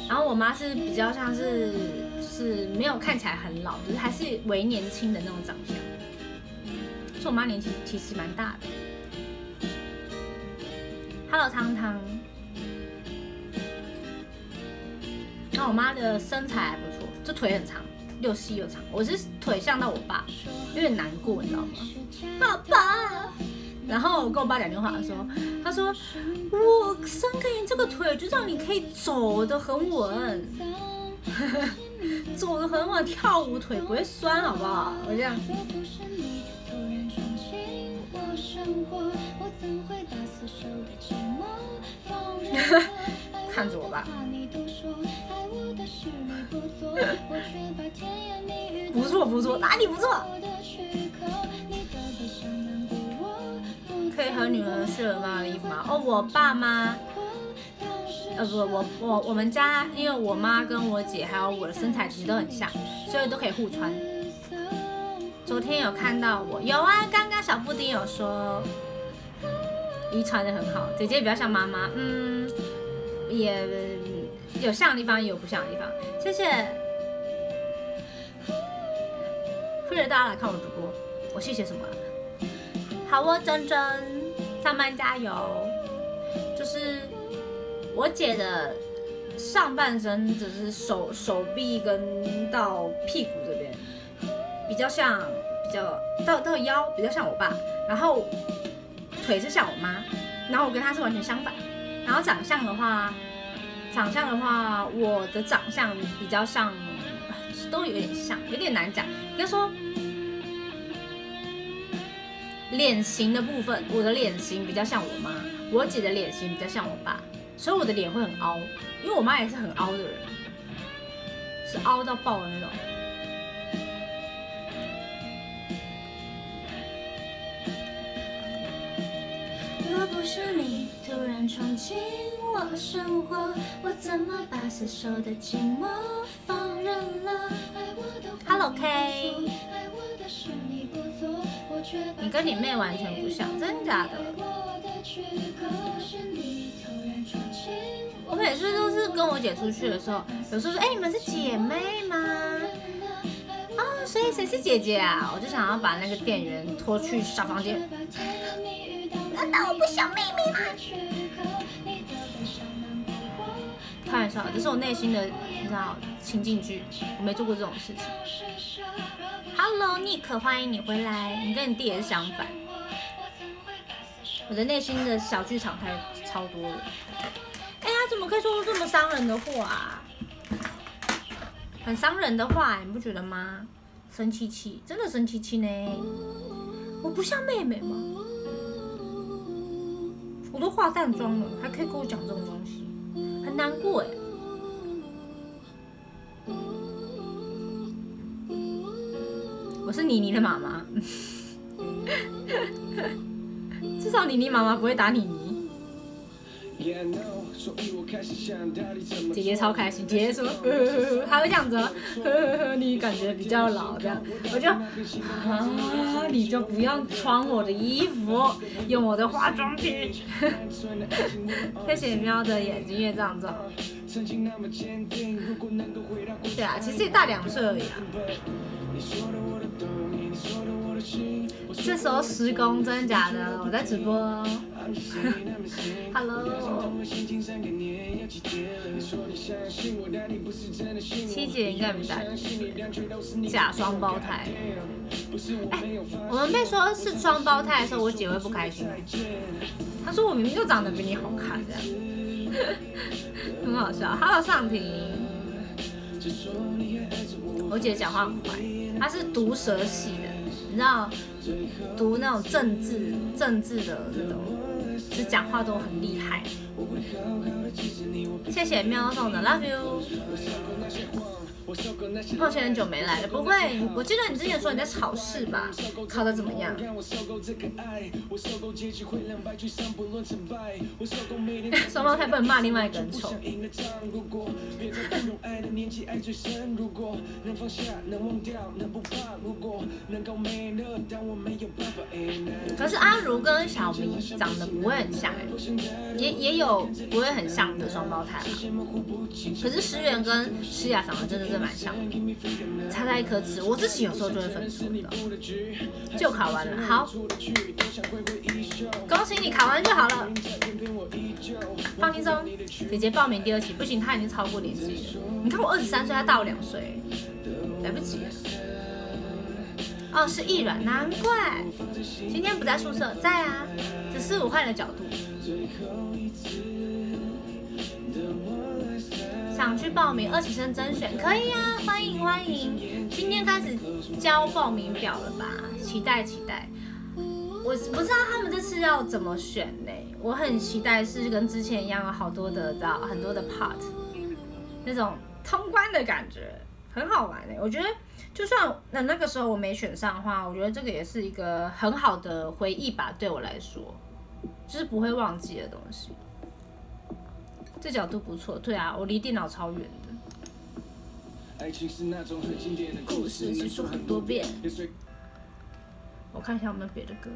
然后我妈是比较像是是没有看起来很老，就是还是为年轻的那种长相，是我妈年纪其实蛮大的。Hello，汤汤。那我妈的身材还不错，就腿很长，又细又长。我是腿像到我爸，有点难过，你知道吗？爸爸。然后我跟我爸讲电话的时候，他说我伸给你这个腿，就让你可以走得很稳，走得很稳，跳舞腿不会酸，好不好？我这样。看着我吧。不错不错，哪里不错？可以和女儿试妈妈的衣服吗？哦，我爸妈，呃不，我我我们家，因为我妈跟我姐还有我的身材其实都很像，所以都可以互穿。昨天有看到我有啊，刚刚小布丁有说，遗传的很好，姐姐比较像妈妈，嗯，也。有像的地方，也有不像的地方。谢谢，谢谢大家来看我直播。我谢谢什么？好哦，珍珍，上班加油。就是我姐的上半身，只是手手臂跟到屁股这边，比较像，比较到到腰比较像我爸，然后腿是像我妈，然后我跟她是完全相反。然后长相的话。长相的话，我的长相比较像，都有点像，有点难讲。应该说，脸型的部分，我的脸型比较像我妈，我姐的脸型比较像我爸，所以我的脸会很凹，因为我妈也是很凹的人，是凹到爆的那种。若不是你突然闯进我生活，我怎么把死守的寂寞放任了？Hello K，你跟你妹完全不像，真假的？我每次都是跟我姐出去的时候，有时候说，哎，你们是姐妹吗？啊，所以谁是姐姐啊？我就想要把那个店员拖去小房间。难道我不想妹妹吗？开玩笑，这是我内心的，你知道情境剧，我没做过这种事情。Hello，Nick，欢迎你回来。你跟你弟也是相反。我的内心的小剧场太超多了。哎呀，怎么可以说出这么伤人的话？很伤人的话，你不觉得吗？生气气，真的生气气呢。我不像妹妹吗？我都化淡妆了，还可以跟我讲这种东西，很难过哎。我是妮妮的妈妈，至少妮妮妈妈不会打妮妮。姐姐超开心，姐姐说，她会这样子，你感觉比较老这样，我就啊，你就不要穿我的衣服，用我的化妆品。谢谢喵的眼睛越这样子。对啊，其实也大两岁而已啊。这时候施工真的假的？我在直播。Hello。七姐应该没带，假双胞胎。哎，我们被说是双胞胎的时候，我姐会不开心。她说我明明就长得比你好看，这样。很好笑。Hello，上婷。我姐讲话很快，她是毒舌系的。你知道读那种政治政治的那种，就讲话都很厉害。谢谢喵送的 love you。抱歉很久没来了，不会，我记得你之前说你在考试吧？考的怎么样？双胞胎不能 骂另外一个人丑。可是阿如跟小明长得不会很像哎，也也有不会很像的双胞胎。可是石原跟诗雅长得真的是蛮像的，差在一颗痣。我自己有时候就会分错的。就考完了，好，恭喜你考完就好了，放轻松。姐姐报名第二期，不行，她已经超过年纪了。你看我二十三岁，她大我两岁，来不及。哦，是易软，难怪今天不在宿舍，在啊，只是我换了角度。想去报名二期生甄选，可以啊，欢迎欢迎。今天开始交报名表了吧？期待期待。我不知道他们这次要怎么选呢？我很期待是跟之前一样，有好多的到很多的 part，那种通关的感觉，很好玩呢。我觉得。就算那那个时候我没选上的话，我觉得这个也是一个很好的回忆吧，对我来说，就是不会忘记的东西。这角度不错，对啊，我离电脑超远的。故事是说很多遍。我看一下有没有别的歌。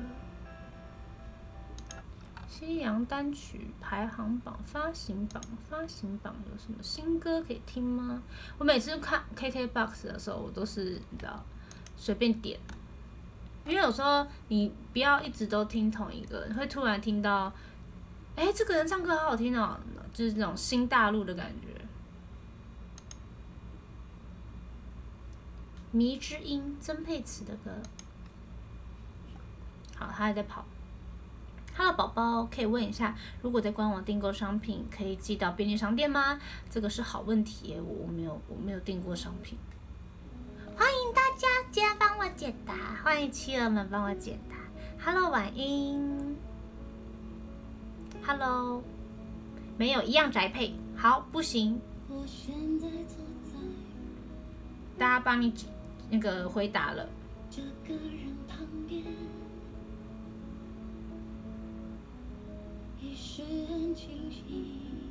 西洋单曲排行榜发行榜发行榜有什么新歌可以听吗？我每次看 KKBOX 的时候，我都是你知道随便点，因为有时候你不要一直都听同一个，会突然听到，哎，这个人唱歌好好听哦，就是那种新大陆的感觉。迷之音曾沛慈的歌，好，他还在跑。Hello，宝宝，可以问一下，如果在官网订购商品，可以寄到便利商店吗？这个是好问题，我我没有我没有订过商品。欢迎大家，记得帮我解答，欢迎妻儿们帮我解答。Hello，晚音。Hello，没有一样宅配，好不行。大家帮你那个回答了。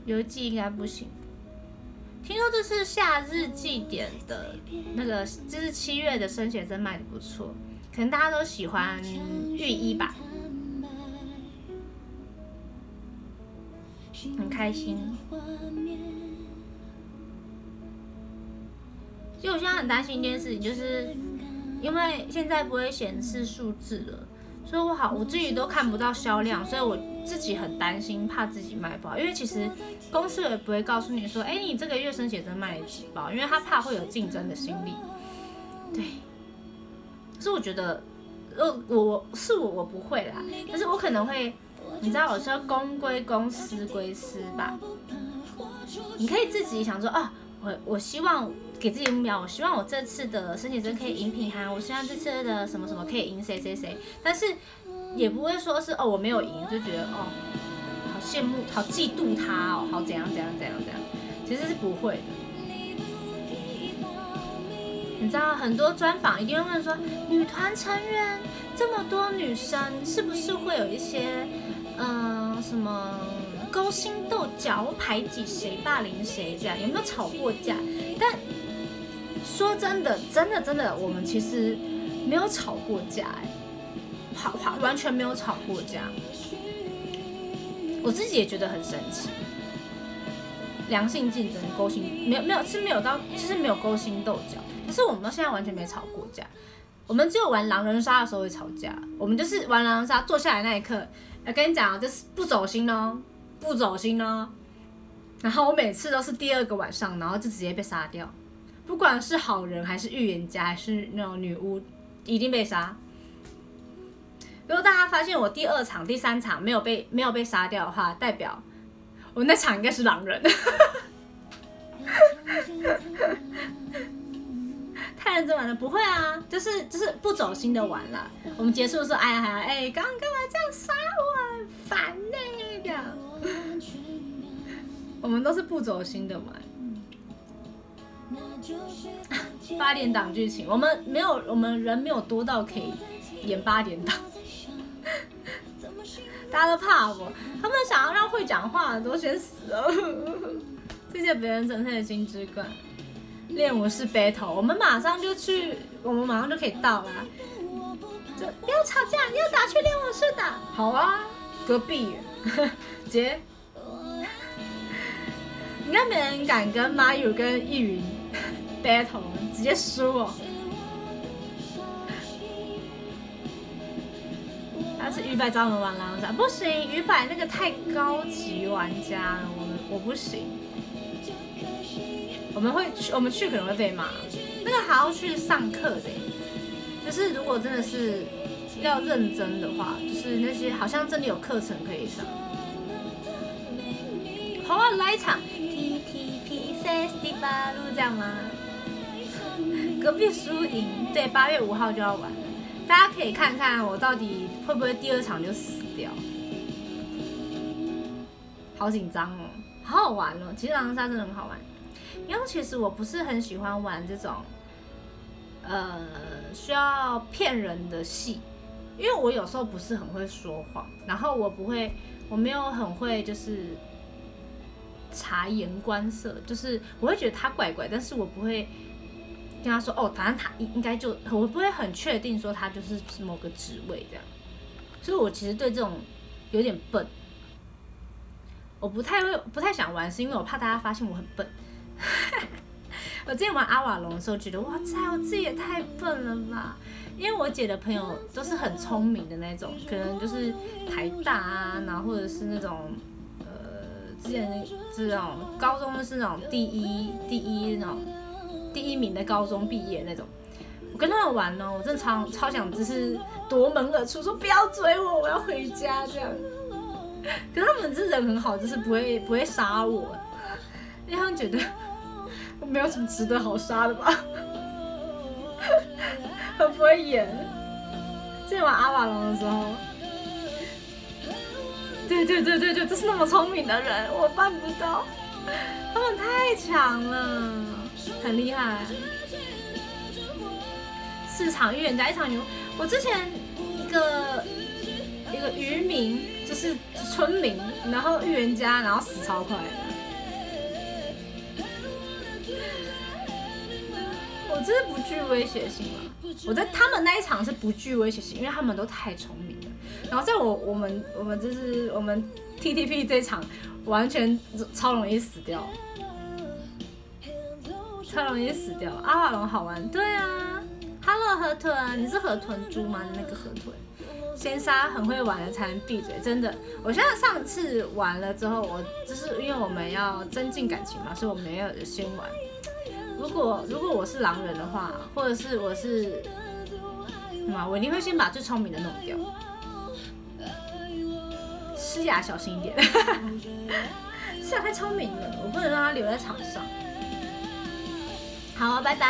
游记应该不行。听说这是夏日祭典的那个，这是七月的生写真卖的不错，可能大家都喜欢御衣吧，很开心。其实我现在很担心一件事情，就是因为现在不会显示数字了。所以我好，我自己都看不到销量，所以我自己很担心，怕自己卖不好。因为其实公司也不会告诉你说，哎，你这个月生写真卖了几包，因为他怕会有竞争的心理。对。可是我觉得，呃，我是我我不会啦，但是我可能会，你知道，有时候公归公，私归私吧。你可以自己想说，啊，我我希望。给自己目标，我希望我这次的申请真可以赢品涵，我希望这次的什么什么可以赢谁谁谁，但是也不会说是哦我没有赢就觉得哦好羡慕好嫉妒他哦好怎样怎样怎样怎样，其实是不会的。你知道很多专访一定会问说女团成员这么多女生是不是会有一些嗯什么勾心斗角排挤谁霸凌谁这样有没有吵过架？但说真的，真的，真的，我们其实没有吵过架，哎，好，好，完全没有吵过架。我自己也觉得很神奇，良性竞争，勾心，没有，没有，是没有到，其实没有勾心斗角。可是我们到现在完全没吵过架，我们只有玩狼人杀的时候会吵架。我们就是玩狼人杀，坐下来那一刻，我跟你讲，这是不走心哦，不走心哦。然后我每次都是第二个晚上，然后就直接被杀掉。不管是好人还是预言家还是那种女巫，一定被杀。如果大家发现我第二场、第三场没有被没有被杀掉的话，代表我那场应该是狼人。太认真玩了，不会啊，就是就是不走心的玩了。我们结束的时候，哎呀哎，刚刚干嘛这样杀我？很烦呢，这样。我们都是不走心的玩。八点档剧情，我们没有，我们人没有多到可以演八点档。大家都怕我，他们想要让会讲话的都先死了。谢谢别人整天的金之冠，练武士 battle，我们马上就去，我们马上就可以到了。就不要吵架，要打去练武室打。好啊，隔壁，姐，应该没人敢跟马友跟易云 battle，直接输哦。他是鱼摆找我们玩狼人杀不行，鱼摆那个太高级玩家了，我们我不行。我们会去，我们去可能会被骂，那个还要去上课的，就是如果真的是要认真的话，就是那些好像真的有课程可以上。好啊，来一场 T T P Festival 这样吗？隔壁输赢，对，八月五号就要玩。大家可以看看我到底会不会第二场就死掉，好紧张哦，好好玩哦，其实狼人杀真的很好玩，因为其实我不是很喜欢玩这种，呃，需要骗人的戏，因为我有时候不是很会说谎，然后我不会，我没有很会就是察言观色，就是我会觉得他怪怪，但是我不会。跟他说哦，反正他应该就我不会很确定说他就是某个职位这样，所以我其实对这种有点笨，我不太会不太想玩，是因为我怕大家发现我很笨。我之前玩阿瓦隆的时候觉得哇塞，我自己也太笨了吧，因为我姐的朋友都是很聪明的那种，可能就是台大啊，然后或者是那种呃之前那这种高中是那种第一第一那种。第一名的高中毕业那种，我跟他们玩呢，我真的超超想就是夺门而出，说不要追我，我要回家这样。可他们这人很好，就是不会不会杀我，因为他们觉得没有什么值得好杀的吧，很不会演。之前玩阿瓦隆的时候，对对对对对，就是那么聪明的人，我办不到，他们太强了。很厉害，四场预言家一场牛。我之前一个一个渔民就是村民，然后预言家，然后死超快的。我这是不具威胁性吗？我在他们那一场是不具威胁性，因为他们都太聪明了。然后在我我们我们就是我们 T T P 这场完全超容易死掉。超容易死掉。阿瓦隆好玩，对啊。Hello 河豚，你是河豚猪吗？那个河豚。先杀很会玩的才能闭嘴，真的。我现在上次玩了之后，我就是因为我们要增进感情嘛，所以我没有先玩。如果如果我是狼人的话，或者是我是什么，我一定会先把最聪明的弄掉。诗雅小心一点，诗雅太聪明了，我不能让他留在场上。好，拜拜。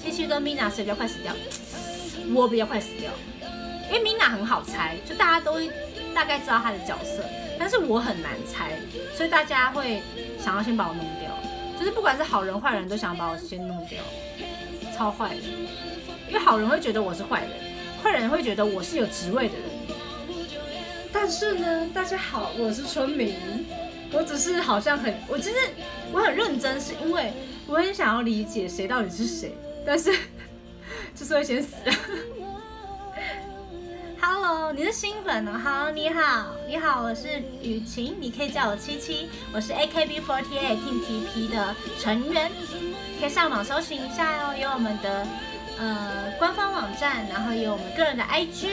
七七跟 Mina 谁比较快死掉？我比较快死掉，因为 Mina 很好猜，就大家都大概知道她的角色，但是我很难猜，所以大家会想要先把我弄掉，就是不管是好人坏人都想要把我先弄掉，超坏的。因为好人会觉得我是坏人，坏人会觉得我是有职位的人。但是呢，大家好，我是村民，我只是好像很，我其实我很认真，是因为我很想要理解谁到底是谁，但是 就是会先死。Hello，你是新粉哦。好，你好，你好，我是雨晴，你可以叫我七七，我是 AKB48 Team TP 的成员，可以上网搜寻一下哦，有我们的。呃，官方网站，然后有我们个人的 IG，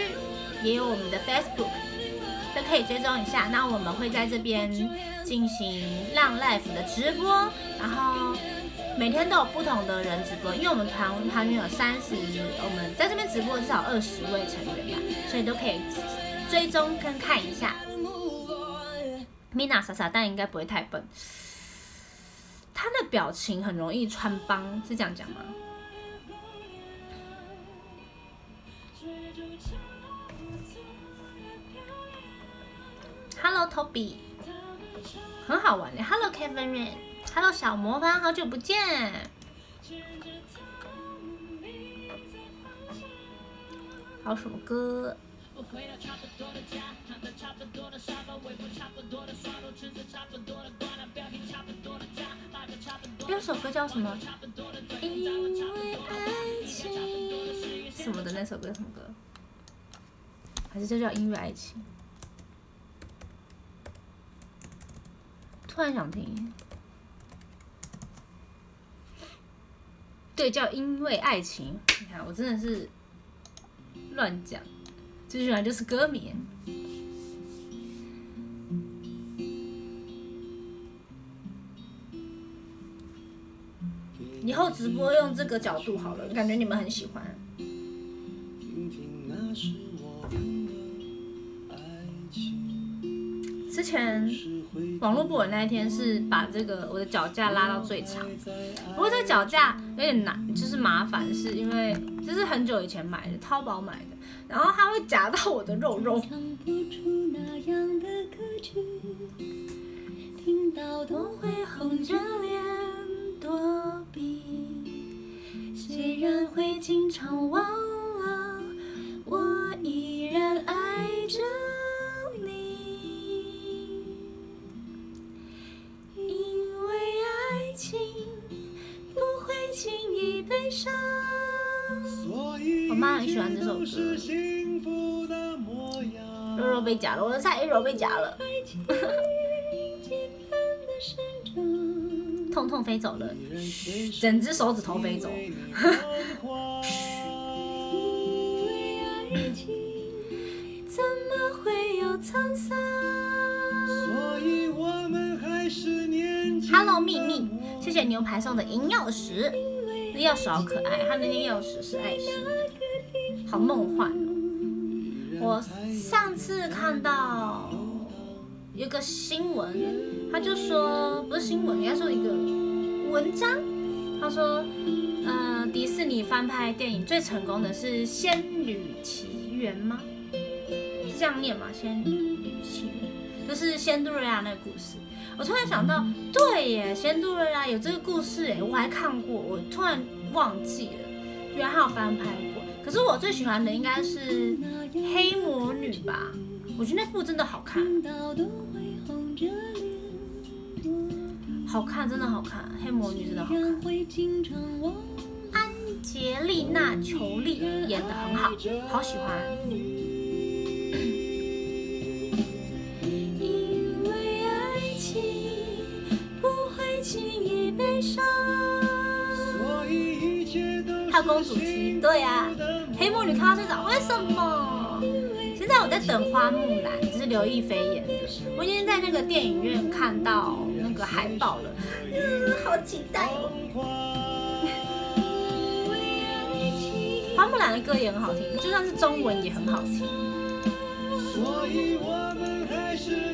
也有我们的 Facebook，都可以追踪一下。那我们会在这边进行浪 Life 的直播，然后每天都有不同的人直播，因为我们团团员有三十，我们在这边直播至少二十位成员吧，所以都可以追踪跟看一下。Mina 傻傻，但应该不会太笨。他的表情很容易穿帮，是这样讲吗？Hello Toby，很好玩的。Hello Kevin Hello 小魔方，好久不见。还有什么歌？有首歌叫什么？因为爱情什么的那首歌什么歌？还是就叫音乐爱情？突然想听。对，叫因为爱情。你看，我真的是乱讲，最喜欢就是歌名。以后直播用这个角度好了，感觉你们很喜欢。之前网络不稳那一天是把这个我的脚架拉到最长，不过这个脚架有点难，就是麻烦，是因为这是很久以前买的，淘宝买的，然后它会夹到我的肉肉。虽然会经常忘了，我依然爱着轻易悲伤。我妈很喜欢这首歌。肉肉被夹了，我的菜 肉被夹了。痛痛飞走了，整只手指头飞走。Hello，秘密，谢谢牛排送的银钥匙，那钥匙好可爱，它那个钥匙是爱心，好梦幻。我上次看到。有个新闻，他就说不是新闻，应该说一个文章。他说，呃，迪士尼翻拍电影最成功的是《仙女奇缘》吗？是这样念吗？《仙女奇缘》就是仙杜瑞拉那个故事。我突然想到，对耶，仙杜瑞拉有这个故事哎，我还看过，我突然忘记了，原来还有翻拍过。可是我最喜欢的应该是黑魔女吧。我觉得那部真的好看，好看，真的好看，黑魔女真的好看。安杰丽娜·裘丽演的很好，好喜欢。还有公主题，对啊，黑魔女看到睡着，为什么？现在我在等《花木兰》，这是刘亦菲演的。我今天在那个电影院看到那个海报了，嗯，好期待哦！《花木兰》的歌也很好听，就算是中文也很好听。所以我们还是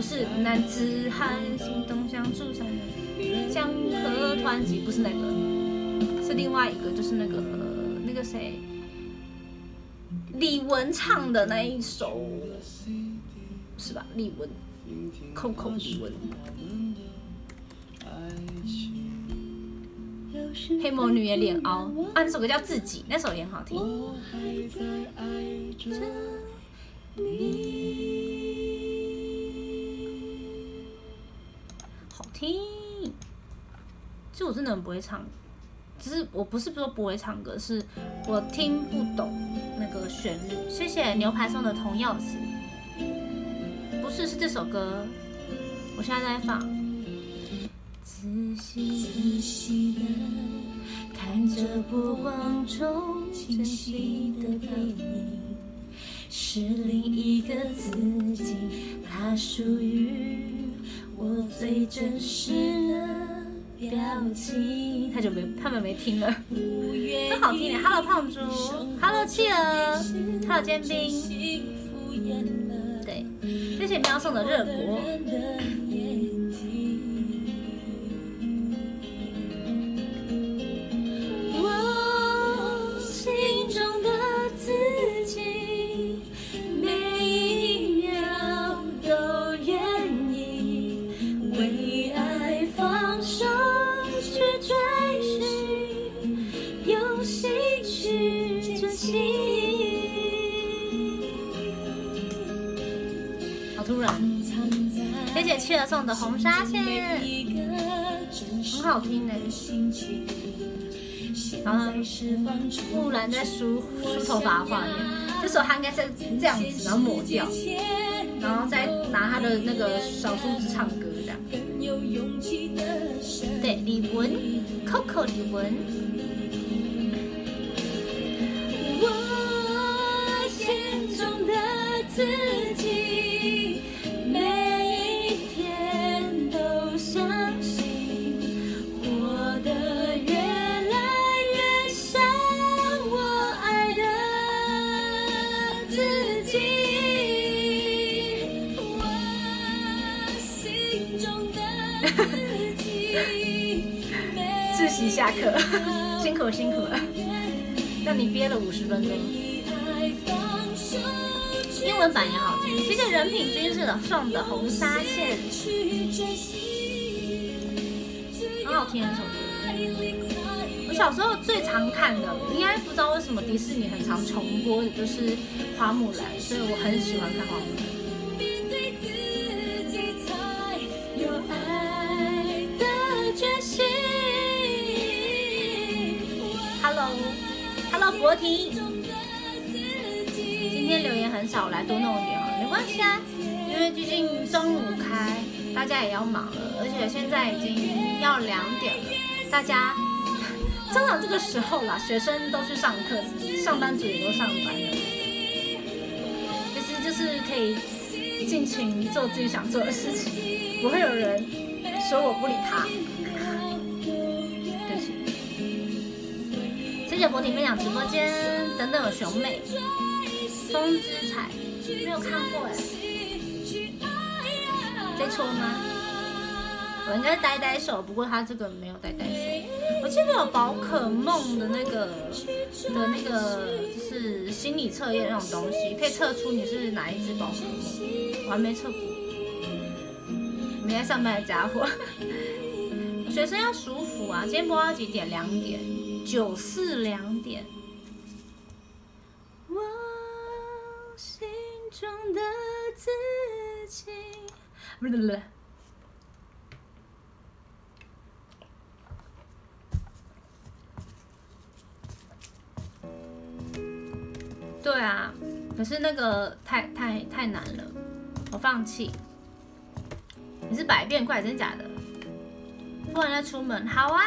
不是男子汉。心动像树上的江河湍急，不是那个，是另外一个，就是那个那个谁，李玟唱的那一首，是吧？李玟，Coco 李玟。黑魔女也脸凹啊，那首歌叫自己，那首也很好听。听，其实我真的很不会唱，只是我不是说不会唱歌，是我听不懂那个旋律。谢谢牛排送的铜钥匙，不是是这首歌，我现在在放。仔细仔细的看着波光中珍惜的背影，是另一个自己，它属于。我最真实的表情，太久没他们没听了，都好听的。Hello 胖猪，Hello 企鹅，Hello 煎饼。对，谢谢喵送的热果。谢了送的红纱线，很好听呢。然后木兰在梳梳头发的画面，这时候他应该是这样子，然后抹掉，然后再拿他的那个小梳子唱歌这样。对，李玟，Coco 李玟。我心中的自下课，辛苦辛苦了，让你憋了五十分钟。英文版也好听，谢谢人品君士送的红纱线，很好听的首歌。我小时候最常看的，应该不知道为什么迪士尼很常重播的就是花木兰，所以我很喜欢看花木兰。佛提，今天留言很少，来多弄一点啊，没关系啊，因为最近中午开，大家也要忙了，而且现在已经要两点了，大家正常这个时候啦，学生都去上课，上班族也都上班了，其实就是可以尽情做自己想做的事情，不会有人说我不理他。谢谢博婷分享直播间等等有熊妹，风之彩没有看过哎，在抽吗？我应该呆呆手，不过他这个没有呆呆手。我记得有宝可梦的那个的那个就是心理测验那种东西，可以测出你是哪一只宝可梦，我还没测过。没在上班的家伙，学生要舒服啊！今天播到几点？两点。九四两点。我心中的自己，不是不是。对啊，可是那个太太太难了，我放弃。你是百变怪，真假的？不然再出门，好啊。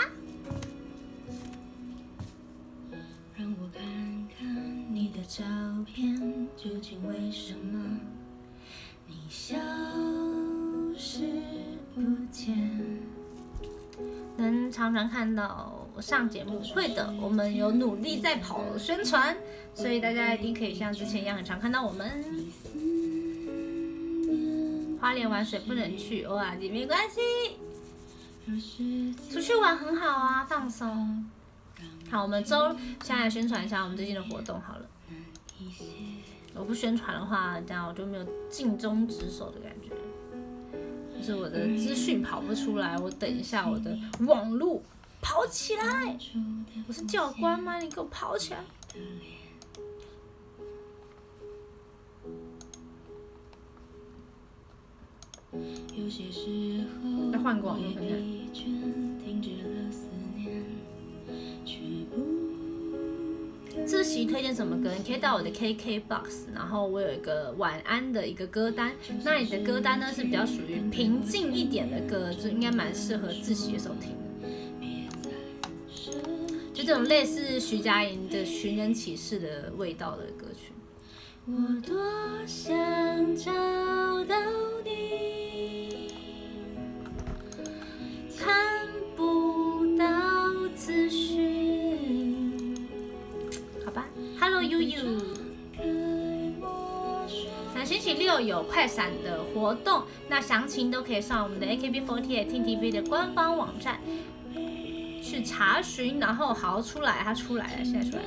照片究竟为什么你消失不见？能常常看到我上节目，会的，我们有努力在跑宣传，所以大家一定可以像之前一样很常看到我们。花莲玩水不能去，偶尔去没关系，出去玩很好啊，放松。好，我们周先来宣传一下我们最近的活动好了。我不宣传的话，这样我就没有尽忠职守的感觉，就是我的资讯跑不出来。我等一下我的网路跑起来，我是教官吗？你给我跑起来！再换个网络看看。自习推荐什么歌？你可以到我的 KKBOX，然后我有一个晚安的一个歌单。那你的歌单呢是比较属于平静一点的歌，就应该蛮适合自习的时候听的。就这种类似徐佳莹的《寻人启事》的味道的歌曲。我多想找到你，看不到资讯。Hello，悠悠，三们星期六有快闪的活动，那详情都可以上我们的 AKB48 TTV 的官方网站去查询。然后好出来，它出来了，现在出来。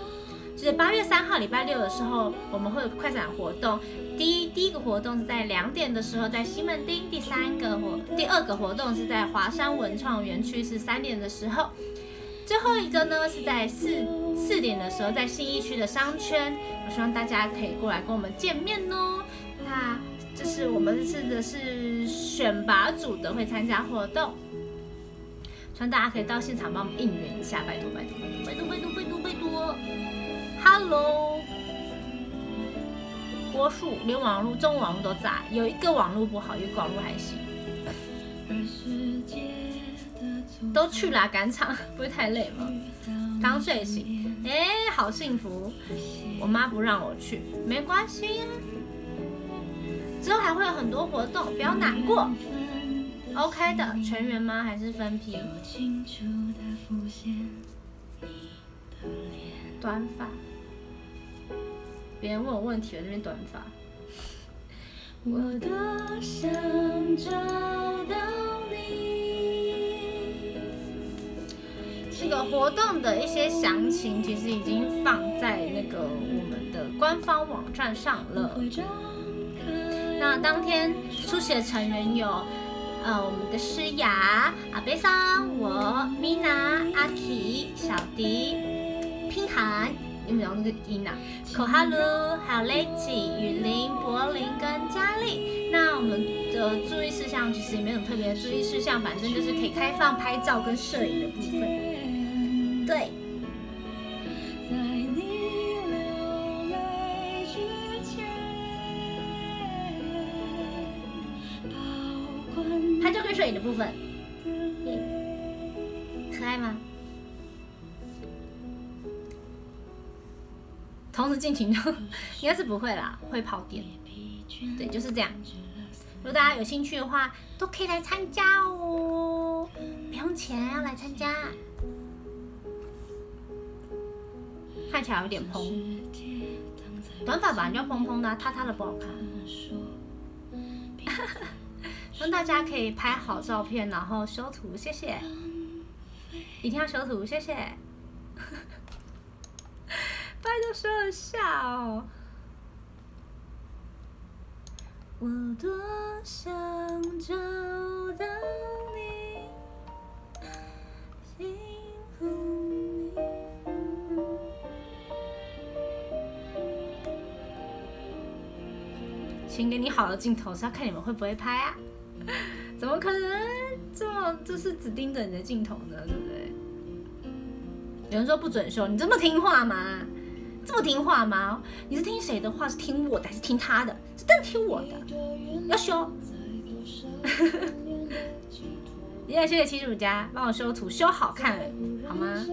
就是八月三号礼拜六的时候，我们会有快闪活动。第一第一个活动是在两点的时候在西门町，第三个活第二个活动是在华山文创园区是三点的时候，最后一个呢是在四四点的时候在信义区的商圈。我希望大家可以过来跟我们见面哦。那这是我们这次的是选拔组的会参加活动，希望大家可以到现场帮我们应援一下，拜托拜托拜托拜托拜托拜托。Hello，郭树连网络中网络都在，有一个网络不好，一个网络还行。都去啦，赶场 不会太累吗？刚睡醒，哎，好幸福。我妈不让我去，没关系呀。之后还会有很多活动，不要难过。OK 的，全员吗？还是分批？短发。别人问我问题，我这边短发。我多想找到你。这个活动的一些详情其实已经放在那个我们的官方网站上了。那当天出席的成员有，呃，我们的诗雅、阿贝桑、我、米娜、阿奇、小迪、拼涵。你们讲那个音啊，口哈喽，还有 Lady、雨林、柏林跟佳丽。那我们的注意事项其实也没有特别的注意事项，反正就是可以开放拍照跟摄影的部分。对。拍照跟摄影的部分，可爱吗？同时进行的 应该是不会啦，会跑点。对，就是这样。如果大家有兴趣的话，都可以来参加哦，不用钱要来参加。看起来有点蓬，短发吧，就蓬蓬的，塌塌的不好看。希望大家可以拍好照片，然后修图，谢谢。一定要修图，谢谢。拜托说一下哦。我多想找到你，幸福请给你好的镜头是要看你们会不会拍啊？怎么可能这么就是只盯着你的镜头呢？对不对？有人说不准修，你这么听话吗？这么听话吗？你是听谁的话？是听我的还是听他的？是真的听我的。要修。也，谢谢七十五家，帮我修图，修好看，好吗？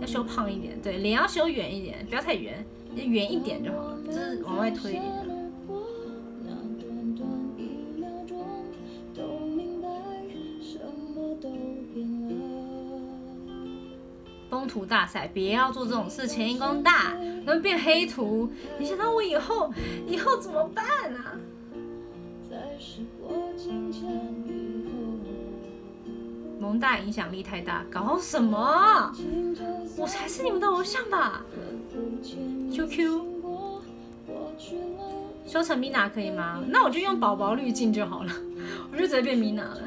要修胖一点，对，脸要修圆一点，不要太圆，圆一点就好了，就是往外推一点。崩图大赛，别要做这种事，前因功大，会变黑图。你想到我以后，以后怎么办啊？蒙大影响力太大，搞什么？我才是你们的偶像吧？QQ，修成米娜可以吗？那我就用宝宝滤镜就好了，我就直接变米娜了。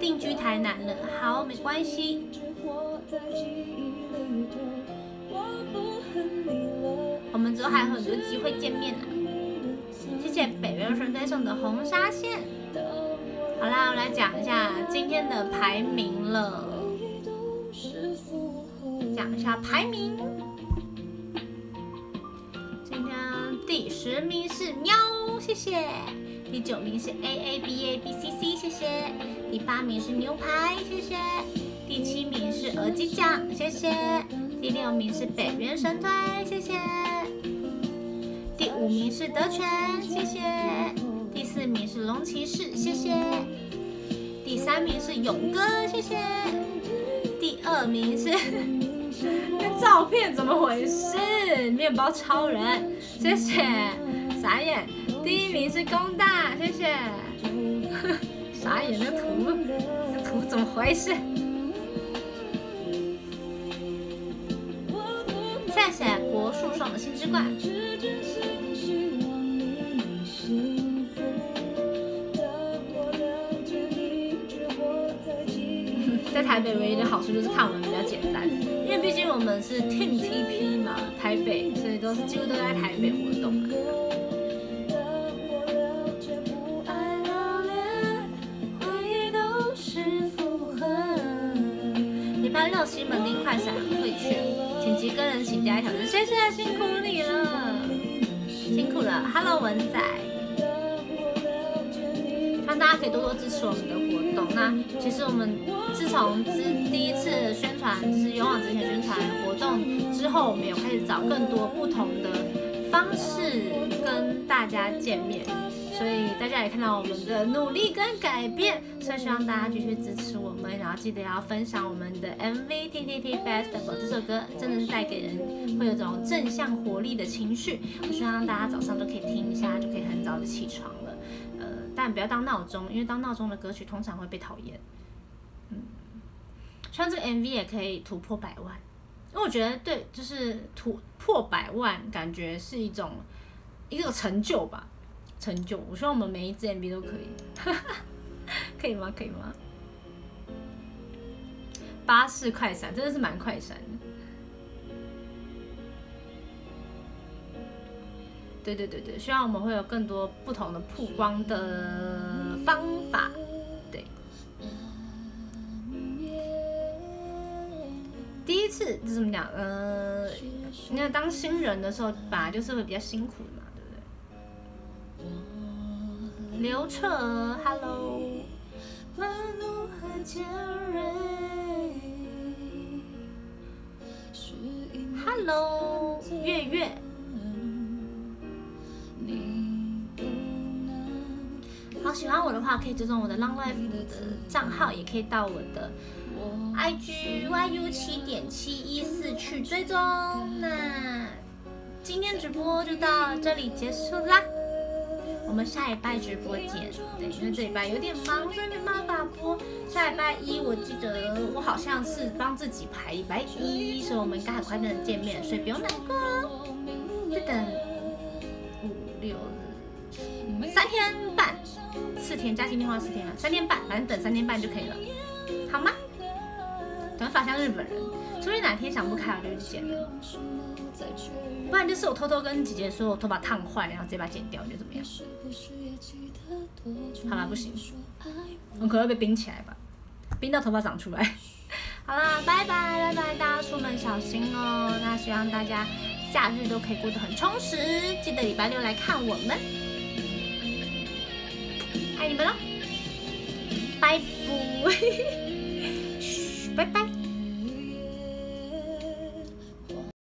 定居台南了，好，没关系。我们之后还有很多机会见面呢。谢谢北原神推送的红纱线。好啦，我来讲一下今天的排名了。讲一下排名。天第十名是喵，谢谢。第九名是 A A B A B C C，谢谢。第八名是牛排，谢谢。第七名是耳机酱，谢谢。第六名是北原神推，谢谢。第五名是德全，谢谢。第四名是龙骑士，谢谢。第三名是勇哥，谢谢。第二名是那照片怎么回事？面包超人，谢谢。傻眼。第一名是工大，谢谢。傻眼，那图，那图怎么回事？谢谢国树送的星之冠。在台北唯一的好处就是看我们比较简单，我们是 Team TP 嘛，台北，所以都是几乎都在台北活动。礼拜六西门町快闪会去。紧急跟人请假一小时，谢谢辛苦你了，辛苦了，Hello 文仔，希望大家可以多多支持我们的活那其实我们自从之第一次宣传，就是勇往直前宣传活动之后，我们有开始找更多不同的方式跟大家见面。所以大家也看到我们的努力跟改变，所以希望大家继续支持我们，然后记得要分享我们的 MV T T T Festival 这首歌，真的是带给人会有种正向活力的情绪。我希望大家早上都可以听一下，就可以很早的起床。但不要当闹钟，因为当闹钟的歌曲通常会被讨厌。嗯，希望这个 MV 也可以突破百万，因为我觉得对，就是突破百万，感觉是一种一个成就吧。成就，我希望我们每一支 MV 都可以，可以吗？可以吗？巴士快闪真的是蛮快闪的，对对对对，希望我们会有更多不同的曝光的方法，对。第一次怎么讲？呃，你看当新人的时候，本来就是会比较辛苦的嘛。刘彻，Hello。Hello，月月。好，喜欢我的话可以追踪我的 Long Life 的账号，也可以到我的 IG YU 七点七一四去追踪。那今天直播就到这里结束啦。我们下一拜直播见，对，因为这礼拜有点忙，所以没办法播。下礼拜一我记得我好像是帮自己排礼拜一，所以我们应该很快就能见面，所以不用难过。再等五六日，三天半，四天加今天话四天了，三天半，反正等三天半就可以了，好吗？短发像日本人，除非哪天想不开，我就去剪了。不然就是我偷偷跟姐姐说我头发烫坏，然后直接把它剪掉，你觉得怎么样？好啦，不行，我可能会被冰起来吧，冰到头发长出来。好啦，拜拜拜拜，大家出门小心哦。那希望大家假日都可以过得很充实，记得礼拜六来看我们，爱你们喽，拜拜，嘘，拜拜。